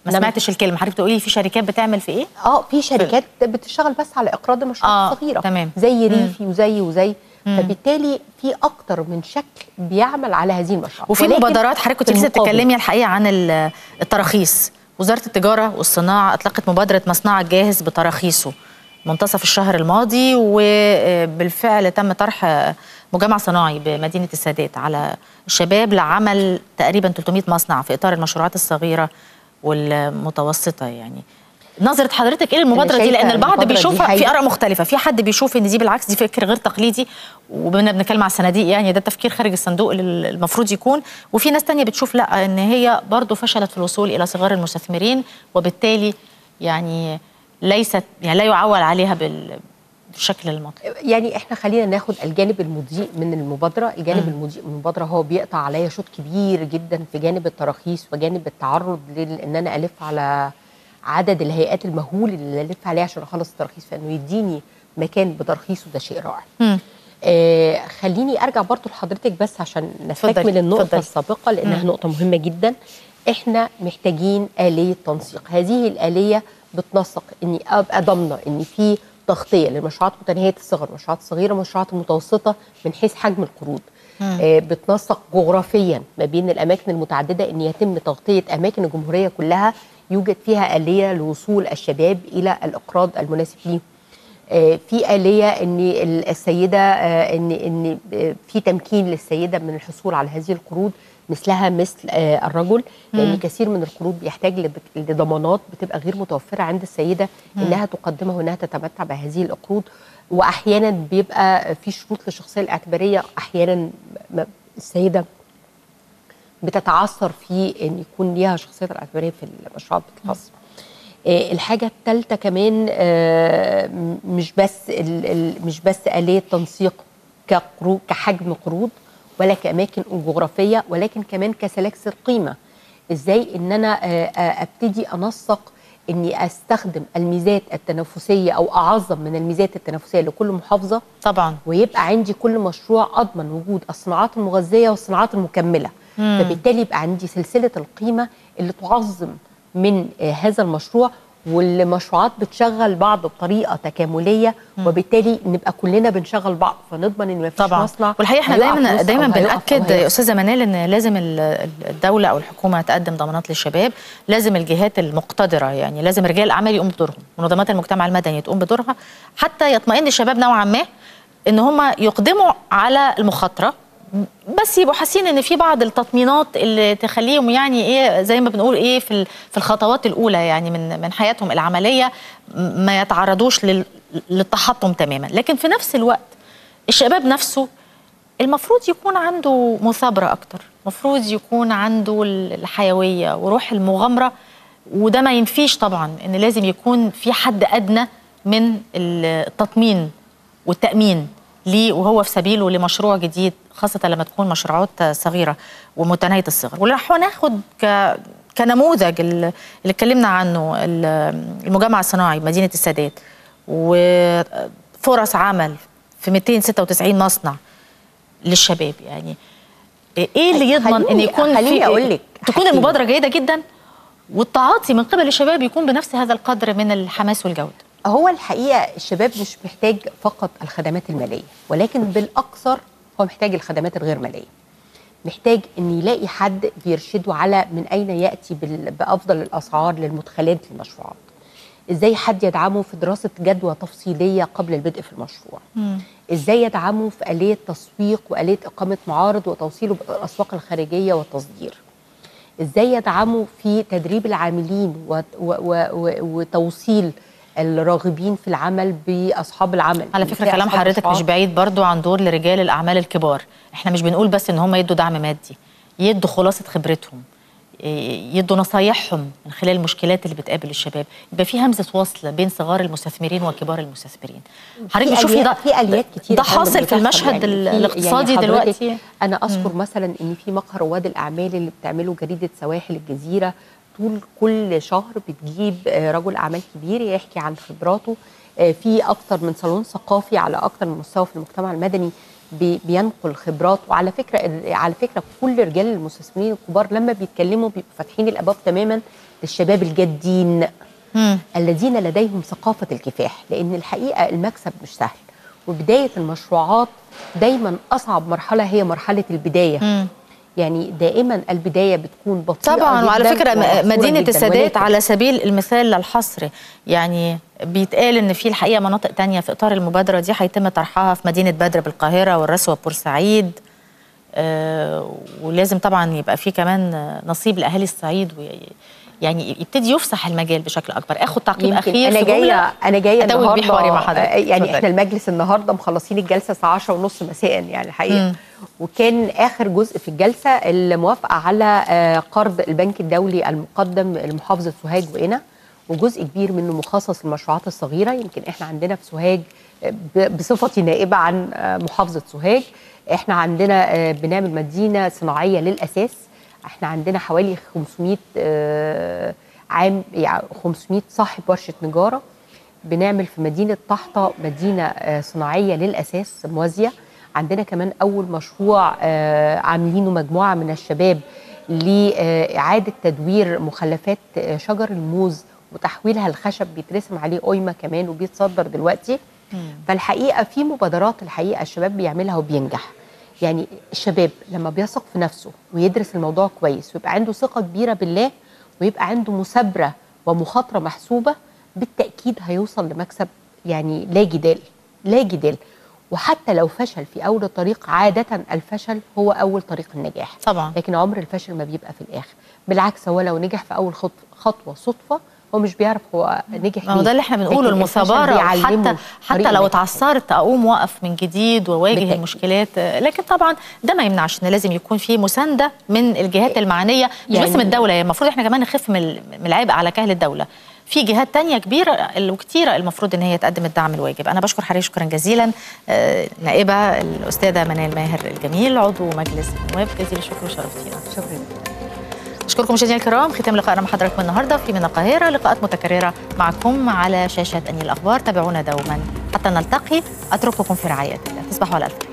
ما. سمعتش الكلمة حضرتك بتقولي في شركات بتعمل في إيه؟ آه في شركات بتشتغل بس على إقراض المشروعات آه، الصغيره تمام. زي مم. ريفي وزي وزي مم. فبالتالي في أكتر من شكل بيعمل على هذه المشروعات وفي مبادرات حضرتك كنت لسه بتتكلمي الحقيقة عن ال- التراخيص وزارة التجارة والصناعة أطلقت مبادرة مصنعك جاهز بتراخيصه. منتصف الشهر الماضي وبالفعل تم طرح مجمع صناعي بمدينة السادات على الشباب لعمل تقريبا 300 مصنع في إطار المشروعات الصغيرة والمتوسطة يعني. نظرة حضرتك إيه المبادرة دي؟ لأن البعض بيشوفها في هايلة. آراء مختلفة، في حد بيشوف إن دي بالعكس دي فكر غير تقليدي وبما بنتكلم على الصناديق يعني ده تفكير خارج الصندوق اللي المفروض يكون، وفي ناس تانية بتشوف لأ إن هي برضه فشلت في الوصول إلى صغار المستثمرين وبالتالي يعني ليست يعني لا يعول عليها بال بالشكل المطلوب. يعني إحنا خلينا ناخد الجانب المضيء من المبادرة، الجانب المضيء من المبادرة هو بيقطع عليا شوط كبير جدا في جانب التراخيص وجانب التعرض لأن أنا ألف على عدد الهيئات المهول اللي الف عليها عشان أخلص الترخيص فإنه يديني مكان بترخيصه ده شيء رائع. آه خليني أرجع برضو لحضرتك بس عشان نستكمل النقطة اتفضلي. السابقة لأنها مم. نقطة مهمة جدا إحنا محتاجين آلية تنسيق هذه الآلية بتنسق إني أبقى ضامنة إن في تغطية للمشروعات متناهية الصغر المشروعات الصغيره والمشروعات المتوسطه من حيث حجم القروض آه بتنسق جغرافيا ما بين الأماكن المتعددة إن يتم تغطية أماكن الجمهورية كلها يوجد فيها آلية لوصول الشباب إلى الأقراض المناسب ليهم. آه، في آلية إن ال- السيدة آه، إن إن آه، في تمكين للسيدة من الحصول على هذه القروض مثلها مثل الرجل لأن كثير من القروض بيحتاج لضمانات بتبقى غير متوفرة عند السيدة إنها تقدمها وإنها تتمتع بهذه القروض. وأحيانا بيبقى في شروط للشخصية الإعتبارية أحيانا م- السيدة بتتعثر في إن يكون ليها شخصية الاعتباريه في المشروعات الخاصه. آه، الحاجة الثالثه كمان آه، مش بس مش بس آلية تنسيق كقروض كحجم قروض ولا كأماكن جغرافية ولكن كمان كسلاسل القيمة. إزاي إن أنا آه، أبتدي أنسق إني أستخدم الميزات التنافسية أو أعظم من الميزات التنافسية لكل محافظة طبعا ويبقى عندي كل مشروع أضمن وجود الصناعات المغذية والصناعات المكملة فبالتالي يبقى عندي سلسلة القيمة اللي تعظم من آه، هذا المشروع والمشروعات بتشغل بعض بطريقة تكاملية وبالتالي نبقى كلنا بنشغل بعض فنضمن ان ما فيش طبعا. مصنع والحقيقة إحنا دايما دايما بنأكد يا. أستاذة منال إن لازم ال- ال- الدولة أو الحكومة تقدم ضمانات للشباب لازم الجهات المقتدرة يعني لازم رجال الاعمال يقوموا بدورهم منظمات المجتمع المدني تقوم بدورها حتى يطمئن الشباب نوعا ما إن هم يقدموا على المخاطرة بس يبقوا حاسين إن في بعض التطمينات اللي تخليهم يعني إيه زي ما بنقول إيه في في الخطوات الأولى يعني من من حياتهم العملية ما يتعرضوش لل- للتحطم تماما. لكن في نفس الوقت الشباب نفسه المفروض يكون عنده مثابرة أكتر المفروض يكون عنده الحيوية وروح المغامرة. وده ما ينفيش طبعا إن لازم يكون في حد أدنى من التطمين والتأمين. ليه وهو في سبيله لمشروع جديد خاصة لما تكون مشروعات صغيرة ومتناهية الصغر وراح هناخد ك كنموذج اللي اتكلمنا عنه ال- المجمع الصناعي بمدينة السادات وفرص عمل في 296 مصنع للشباب يعني إيه اللي يضمن إن يكون في أقول لك تكون. المبادرة جيدة جدا والتعاطي من قبل الشباب يكون بنفس هذا القدر من الحماس والجودة هو الحقيقة الشباب مش محتاج فقط الخدمات المالية ولكن بالأكثر هو محتاج الخدمات الغير مالية. محتاج إن يلاقي حد بيرشده على من أين يأتي بأفضل الأسعار للمدخلات للمشروعات إزاي حد يدعمه في دراسة جدوى تفصيلية قبل البدء في المشروع؟ إزاي يدعمه في آلية تسويق وآلية إقامة معارض وتوصيله بالأسواق الخارجية والتصدير؟ إزاي يدعموا في تدريب العاملين و- و- و- و- وتوصيل الراغبين في العمل بأصحاب العمل. على فكرة كلام حضرتك مش بعيد برضو عن دور لرجال الأعمال الكبار. إحنا مش بنقول بس إن هم يدوا دعم مادي يدوا خلاصة خبرتهم يدوا نصايحهم من خلال المشكلات اللي بتقابل الشباب. يبقى في همزة وصل بين صغار المستثمرين وكبار المستثمرين. حضرتك في بتشوفي ده؟ في اليات كتير ده حاصل في المشهد يعني في- الاقتصادي يعني دلوقتي. أنا أذكر مثلا إن في مقهى رواد الأعمال اللي بتعمله جريدة سواحل الجزيرة طول كل شهر بتجيب آه، رجل أعمال كبير يحكي عن خبراته. آه، في أكتر من صالون ثقافي على أكتر من مستوى في المجتمع المدني بي- بينقل خبرات وعلى فكرة على فكرة كل رجال المستثمرين الكبار لما بيتكلموا بيبقوا فاتحين الأبواب تماما للشباب الجادين الذين لديهم ثقافة الكفاح لأن الحقيقة المكسب مش سهل. وبداية المشروعات دايما أصعب مرحلة هي مرحلة البداية. يعني دائما البداية بتكون بطيئة طبعا وعلى فكرة مدينة السادات على سبيل المثال للحصر يعني بيتقال إن في الحقيقة مناطق تانية في إطار المبادرة دي هيتم طرحها في مدينة بدر بالقاهرة والرسوة بورسعيد آه ولازم طبعا يبقى في كمان نصيب لأهالي الصعيد وي- يعني يبتدي يفسح المجال بشكل أكبر. آخد تعقيب أخير أنا جاية أنا جاية النهارده مع حضرتك. آه، يعني. إحنا المجلس النهارده مخلصين الجلسة الساعة 10 ونص مساء يعني الحقيقة. وكان آخر جزء في الجلسة الموافقه على آه، قرض البنك الدولي المقدم لمحافظه سوهاج وقنا وجزء كبير منه مخصص للمشروعات الصغيرة. يمكن إحنا عندنا في سوهاج آه، بصفتي نائبة عن محافظة سوهاج. إحنا عندنا بنعمل مدينة صناعية للأساس. إحنا عندنا حوالي 500 آه، عام يعني 500 صاحب ورشة نجارة بنعمل في مدينة طحطا مدينة آه، صناعية للأساس موازية. عندنا كمان أول مشروع آه، عاملينه مجموعة من الشباب لاعاده تدوير مخلفات شجر الموز وتحويلها لخشب بيترسم عليه قيمه كمان وبيتصدر دلوقتي. فالحقيقة في مبادرات الحقيقة الشباب بيعملها وبينجح. يعني الشباب لما بيثق في نفسه ويدرس الموضوع كويس ويبقى عنده ثقة كبيرة بالله ويبقى عنده مثابره ومخاطرة محسوبة بالتأكيد هيوصل لمكسب يعني لا جدال لا جدال. وحتى لو فشل في أول الطريق عادة الفشل هو أول طريق النجاح. طبعا. لكن عمر الفشل ما بيبقى في الآخر. بالعكس هو لو نجح في أول خط- خطوة صدفة هو مش بيعرف هو نجح ما هو. ده اللي إحنا بنقوله المثابرة. حتى حتى لو. اتعثرت أقوم واقف من جديد واواجه بالتأكيد. المشكلات. لكن طبعا ده ما يمنعش إن لازم يكون في مساندة من الجهات المعنية. مش يعني- بس من الدولة يعني المفروض إحنا كمان نخف من ال- من العبء على كاهل الدولة. في جهات تانية كبيرة وكتيرة المفروض إن هي تقدم الدعم الواجب. أنا بشكر حضرتك شكرا جزيلا. آه، نائبة الأستاذة منال ماهر الجميل عضو مجلس النواب جزيل الشكر وشرفتينا. شكرا. أشكركم مشاهدينا الكرام. ختام لقائنا مع حضراتكم النهارده. في من القاهرة لقاءات متكررة معكم على شاشة أني الأخبار. تابعونا دوما حتى نلتقي. أترككم في رعاية الله. تصبحوا على خير.